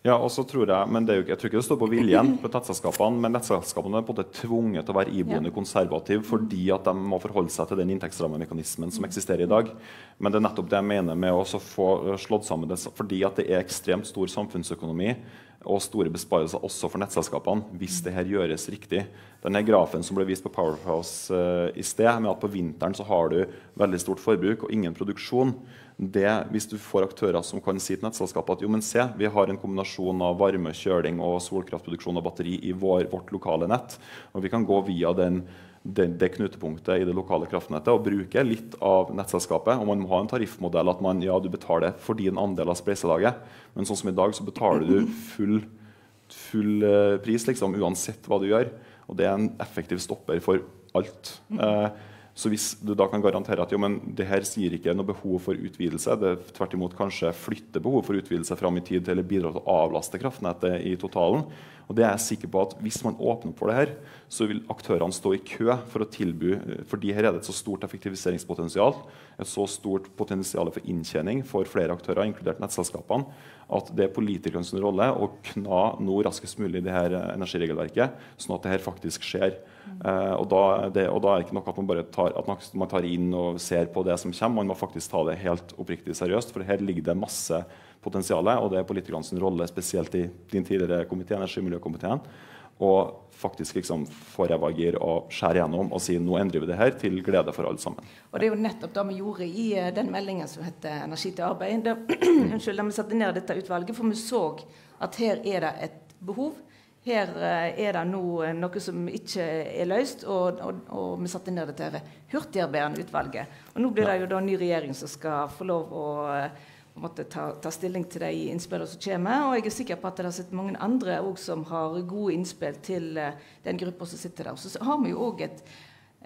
Ja, og så tror Jeg men det er jo, jeg tror ikke det står på viljen på nettselskapene, men nettselskapene er på en måte tvunget til å være iboende ja. konservative fordi at de må forholde seg til den inntektsrammemekanismen som eksisterer i dag. Men det er nettopp det jeg mener med å få slått sammen det, fordi at det er ekstremt stor samfunnsøkonomi og store besparelser også for nettselskapene hvis det her gjøres riktig. Denne grafen som ble vist på Powerhouse uh, i sted, med at på vinteren så har du veldig stort forbruk og ingen produksjon, det, hvis du får aktører som kan si til nettselskapet at jo, men se, vi har en kombinasjon av varme, kjøling og solkraftproduksjon og batteri i vår, vårt lokale nett, og vi kan gå via den, den, det knutepunktet i det lokale kraftnettet og bruke litt av nettselskapet. Og man må ha en tariffmodell at man, ja, du betaler for din andel av spleiselaget, men sånn som i dag så betaler du full, full uh, pris liksom, uansett hva du gjør. Og det er en effektiv stopper for alt. Uh, så hvis du da kan garantere at jo, men det her sier ikke noe behov for utvidelse, det tvert imot kanskje flytter behov for utvidelse fram i tid eller bidrar til å avlaste kraftnettet i totalen, og det er jeg sikker på at Hvis man åpner opp for det her, så vil aktørene stå i kø for å tilby fordi her er det et så stort effektiviseringspotensial, et så stort potensial for inntjening for flere aktører, inkludert nettselskapene, at det er politikernes rolle å kna noe raskest mulig det her energiregelverket, sånn at det her faktisk skjer. Uh, og, da, det, og, da, er det ikke nok at man bare tar, man tar inn og ser på det som kommer. Man må faktisk ta det helt oppriktig seriøst, for her ligger det masse potensial. Og det er politikernes rolle, spesielt i din tidligere komité, energi- og miljøkomiteen, å faktisk liksom får ræva i gir og skjære gjennom og si nå endrer vi det her, til glede for alle sammen.
Og Det er jo nettopp det vi gjorde i uh, den meldingen som heter 'Energi til arbeid'. Da, unnskyld, da vi satte ned dette utvalget, for vi så at her er det et behov. Her uh, er det nå uh, noe som ikke er løst, og, og, og vi satte ned dette hurtigarbeidende utvalget. Og nå blir det jo da en ny regjering som skal få lov å måtte ta, ta, stilling til de innspillene som kommer. Og jeg er sikker på at det har sett mange andre som har gode innspill til uh, den gruppa som sitter der. Så har vi jo òg et,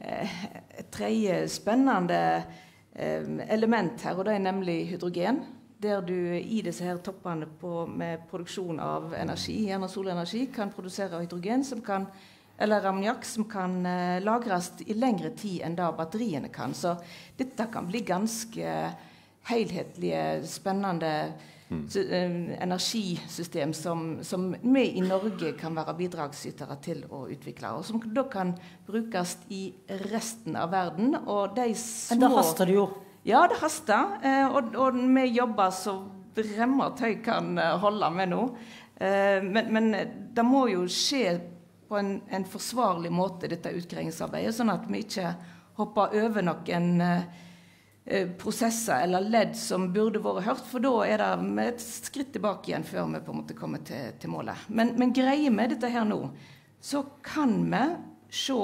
uh, et tredje spennende uh, element her, og det er nemlig hydrogen. Der du i disse her toppene på, med produksjon av energi, gjerne solenergi, kan produsere hydrogen som kan eller ammoniakk som kan lagres i lengre tid enn da batteriene kan. Så dette kan bli ganske helhetlige, spennende mm. energisystem som, som, vi i Norge kan være bidragsytere til å utvikle. Og som da kan brukes i resten av verden. Og de små
Men da haster det jo?
Ja, det haster. Eh, og, og vi jobber så bremmer tøy kan eh, holde med nå. Eh, men, men, det må jo skje på en, en forsvarlig måte, dette utgreiingsarbeidet, sånn at vi ikke hopper over noen prosesser eller ledd som burde vært hørt, for da er det et skritt tilbake igjen før vi på en måte kommer til, til målet. Men, men greier vi dette her nå, så kan vi se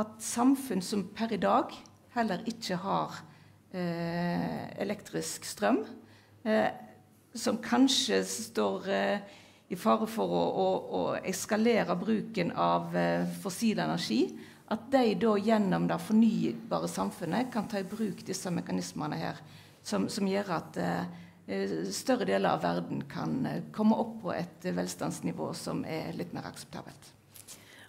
at samfunn som per i dag heller ikke har eh, elektrisk strøm, eh, som kanskje står eh, i fare for å, å, å eskalere bruken av eh, fossil energi, at de da gjennom det fornybare samfunnet kan ta i bruk disse mekanismene her, som, som gjør at eh, større deler av verden kan eh, komme opp på et velstandsnivå som er litt mer akseptabelt.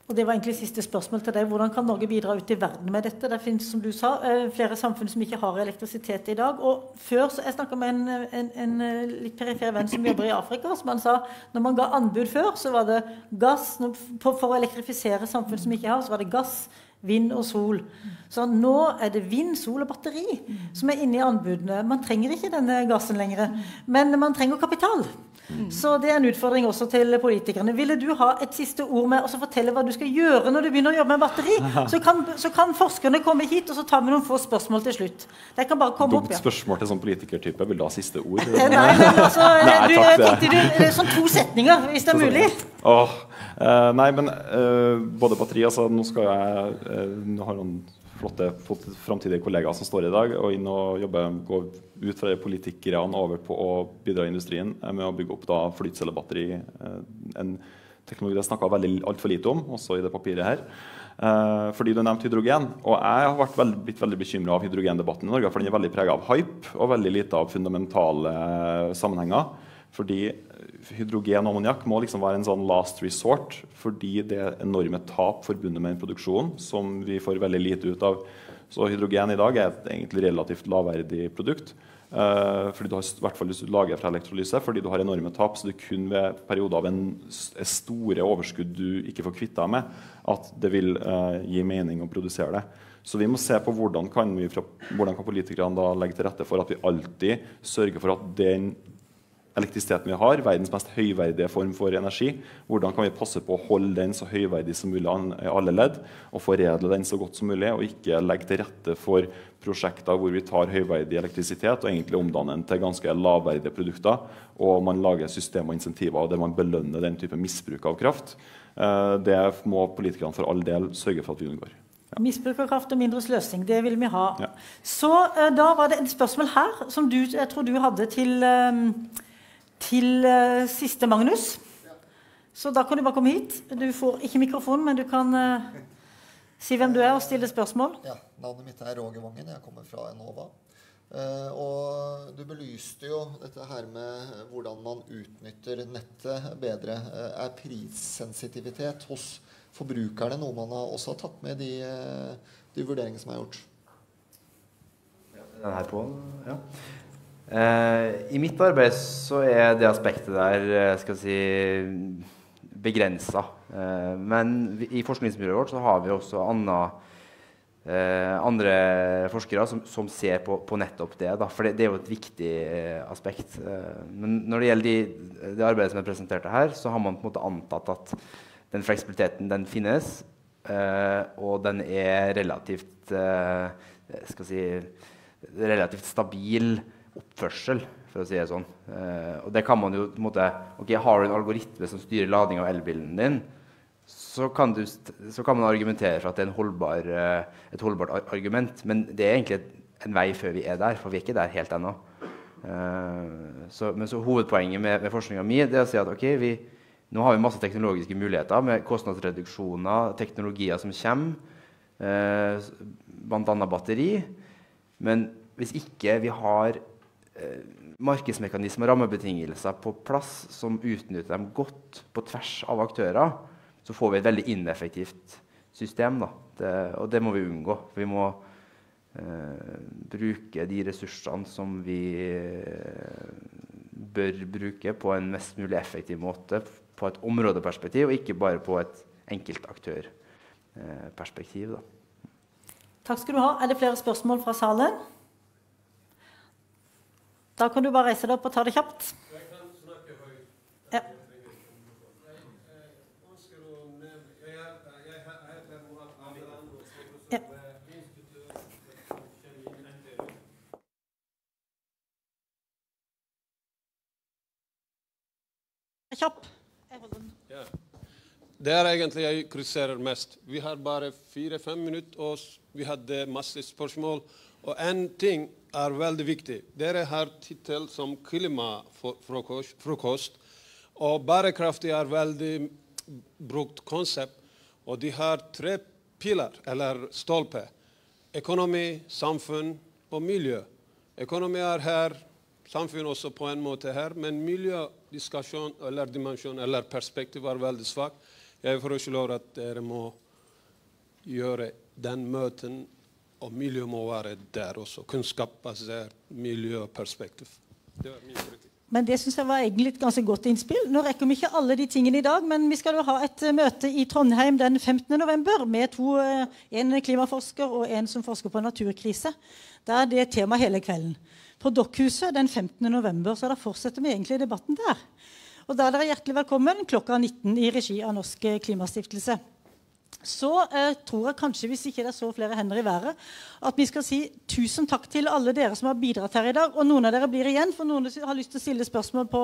Og det var egentlig siste spørsmål til deg. Hvordan kan Norge bidra ut i verden med dette? Det finnes som du sa, eh, flere samfunn som ikke har elektrisitet i dag. Og før så Jeg snakka med en, en, en, eh, litt perifer venn som jobber i Afrika. som han sa når man ga anbud før, så var det gass For å elektrifisere samfunn som ikke har, så var det gass, vind og sol. Så nå er det vind, sol og batteri som er inne i anbudene. Man trenger ikke denne gassen lenger, men man trenger kapital. Så det er en utfordring også til politikerne. Ville du ha et siste ord med å fortelle hva du skal gjøre når du begynner å jobbe med batteri? Så kan, så kan forskerne komme hit, og så tar vi noen få spørsmål til slutt. Det kan bare komme
Dumt
opp, ja.
spørsmål til sånn politikertype. Vil du ha siste ord?
Nei, men altså,
Nei,
du,
takk,
du, sånn to setninger, hvis det er mulig.
Åh, eh, nei, men uh, både batteri altså, Nå skal jeg Nå har noen flotte framtidige kollegaer som står i dag, og inn og jobber, går ut fra politikkgreiene over på å bidra i industrien eh, med å bygge opp da flytcellebatteri. Eh, en teknologi det er snakka altfor lite om, også i det papiret her. Eh, fordi du nevnte hydrogen. Og jeg har vært veldig, blitt veldig bekymra av hydrogendebatten i Norge, for den er veldig prega av hype og veldig lite av fundamentale sammenhenger. Fordi hydrogen og ammoniakk må liksom være en sånn last resort fordi det er enorme tap forbundet med en produksjon som vi får veldig lite ut av. Så hydrogen i dag er et egentlig relativt lavverdig produkt. Uh, fordi du har, i hvert fall lager fra elektrolyse, fordi du har enorme tap. Så det er kun ved perioder av en store overskudd du ikke får kvitta med, at det vil uh, gi mening å produsere det. Så vi må se på hvordan kan, vi fra, hvordan kan politikerne da legge til rette for at vi alltid sørger for at den elektrisiteten vi har, verdens mest høyverdige form for energi. Hvordan kan vi passe på å holde den så høyverdig som mulig i alle ledd, og foredle den så godt som mulig, og ikke legge til rette for prosjekter hvor vi tar høyverdig elektrisitet og egentlig omdanner den til ganske lavverdige produkter, og man lager systemer og insentiver der man belønner den type misbruk av kraft. Eh, Det må politikerne for all del sørge for at vi unngår.
Misbruk av kraft og mindre sløsing, det vil vi ha.
Ja.
Så eh, da var det et spørsmål her som du, jeg tror du hadde til, eh, til uh, siste, Magnus. Så da kan du bare komme hit. Du får ikke mikrofon, men du kan uh, si hvem du er og stille spørsmål.
Ja, Navnet mitt er Roger Vangen. Jeg kommer fra Enova. Uh, og du belyste jo dette her med hvordan man utnytter nettet bedre. Er prissensitivitet hos forbrukerne noe man har også har tatt med i de, de vurderingene som er gjort?
Den her på, ja. Eh, I mitt arbeid så er det aspektet der eh, skal si, begrensa. Eh, men i forskningsmiljøet vårt så har vi også anna, andre forskere som, som ser på, på nettopp det. Da, for det, det er jo et viktig aspekt. Men når det gjelder de, det arbeidet som er presentert her, så har man på en måte antatt at den fleksibiliteten den finnes, og den er relativt si, relativt stabil oppførsel, for å si det sånn. Eh, og det kan man jo på en måte ok, Har du en algoritme som styrer lading av elbilen din, så kan, du, så kan man argumentere for at det er en holdbar, eh, et holdbart argument. Men det er egentlig en vei før vi er der, for vi er ikke der helt ennå. Eh, så, men så hovedpoenget med, med forskninga mi er å si at ok, vi, nå har vi masse teknologiske muligheter med kostnadsreduksjoner, teknologier som kommer, eh, bl.a. batteri. Men hvis ikke vi har markedsmekanismer og rammebetingelser på plass som utnytter dem godt på tvers av aktører, så får vi et veldig ineffektivt system. Det, og det må vi unngå. Vi må eh, bruke de ressursene som vi eh, bør bruke, på en mest mulig effektiv måte på et områdeperspektiv, og ikke bare på et enkeltaktørperspektiv. Eh,
Takk skal du ha. Er det flere spørsmål fra salen? Da kan du bare reise deg opp og ta det kjapt. Ja. Ja. Kjapp. Den.
Det er egentlig jeg kritiserer mest. Vi har bare fire-fem minutter, og vi hadde masse spørsmål. Og en ting er veldig viktig. Dere har tittel som klimafrokost. Og bærekraftig er veldig brukt konsept. Og de har tre piler, eller stolper. Økonomi, samfunn og miljø. Økonomi er her, samfunn også på en måte her, men miljødiskusjon eller dimensjon eller perspektiv er veldig svak. Jeg foreslår at dere må gjøre den møten, og miljø må være der også. Kunnskapsbasert miljøperspektiv. Det var min.
Men det synes jeg var egentlig et ganske godt innspill. Nå rekker vi ikke alle de tingene i dag, men vi skal jo ha et møte i Trondheim den 15. november med to, en klimaforsker og en som forsker på naturkrise. Der er det tema hele kvelden. På Dokkhuset den 15. november, så da fortsetter vi egentlig debatten der. Og da er dere hjertelig velkommen klokka 19 i regi av Norsk Klimastiftelse så eh, tror jeg kanskje, hvis ikke det er så flere hender i været, at vi skal si tusen takk til alle dere som har bidratt her i dag. Og noen av dere blir igjen, for noen har lyst til å stille spørsmål på,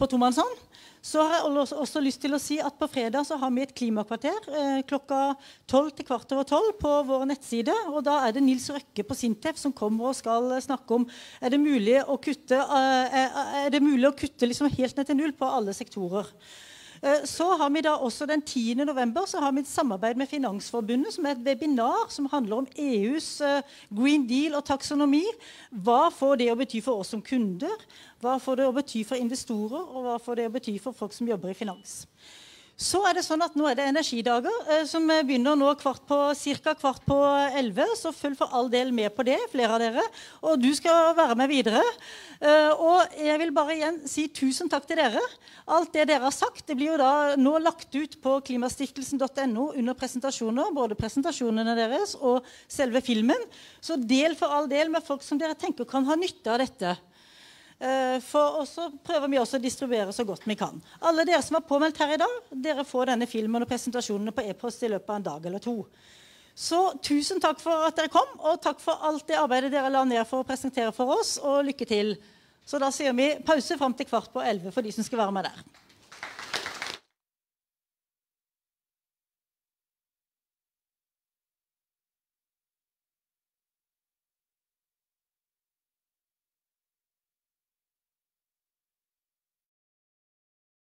på tomannshånd. Så har jeg også, også, lyst til å si at på fredag så har vi et klimakvarter eh, klokka 12 til kvart over 12 på vår nettside. Og da er det Nils Røkke på Sintef som kommer og skal snakke om er det mulig å kutte, eh, er det mulig å kutte liksom helt ned til null på alle sektorer. Eh, så har vi da også Den 10. november så har vi et samarbeid med Finansforbundet, som er et webinar som handler om EUs eh, Green Deal og taksonomi. Hva får det å bety for oss som kunder? Hva får det å bety for investorer? Og hva får det å bety for folk som jobber i finans? Så er det sånn at Nå er det energidager, eh, som begynner nå kvart på, ca. kvart på 11. Så følg for all del med på det, flere av dere. Og du skal være med videre. Eh, og jeg vil bare igjen si tusen takk til dere. Alt det dere har sagt, det blir jo da nå lagt ut på klimastiftelsen.no under presentasjoner. Både presentasjonene deres og selve filmen. Så del for all del med folk som dere tenker kan ha nytte av dette. Eh, for, og så prøver vi også å distribuere så godt vi kan. Alle dere som var påmeldt her i dag, dere får denne filmen og presentasjonene på e-post i løpet av en dag eller to. Så tusen takk for at dere kom, og takk for alt det arbeidet dere la ned for å presentere for oss. Og lykke til. Så da sier vi pause fram til kvart på elleve for de som skal være med der.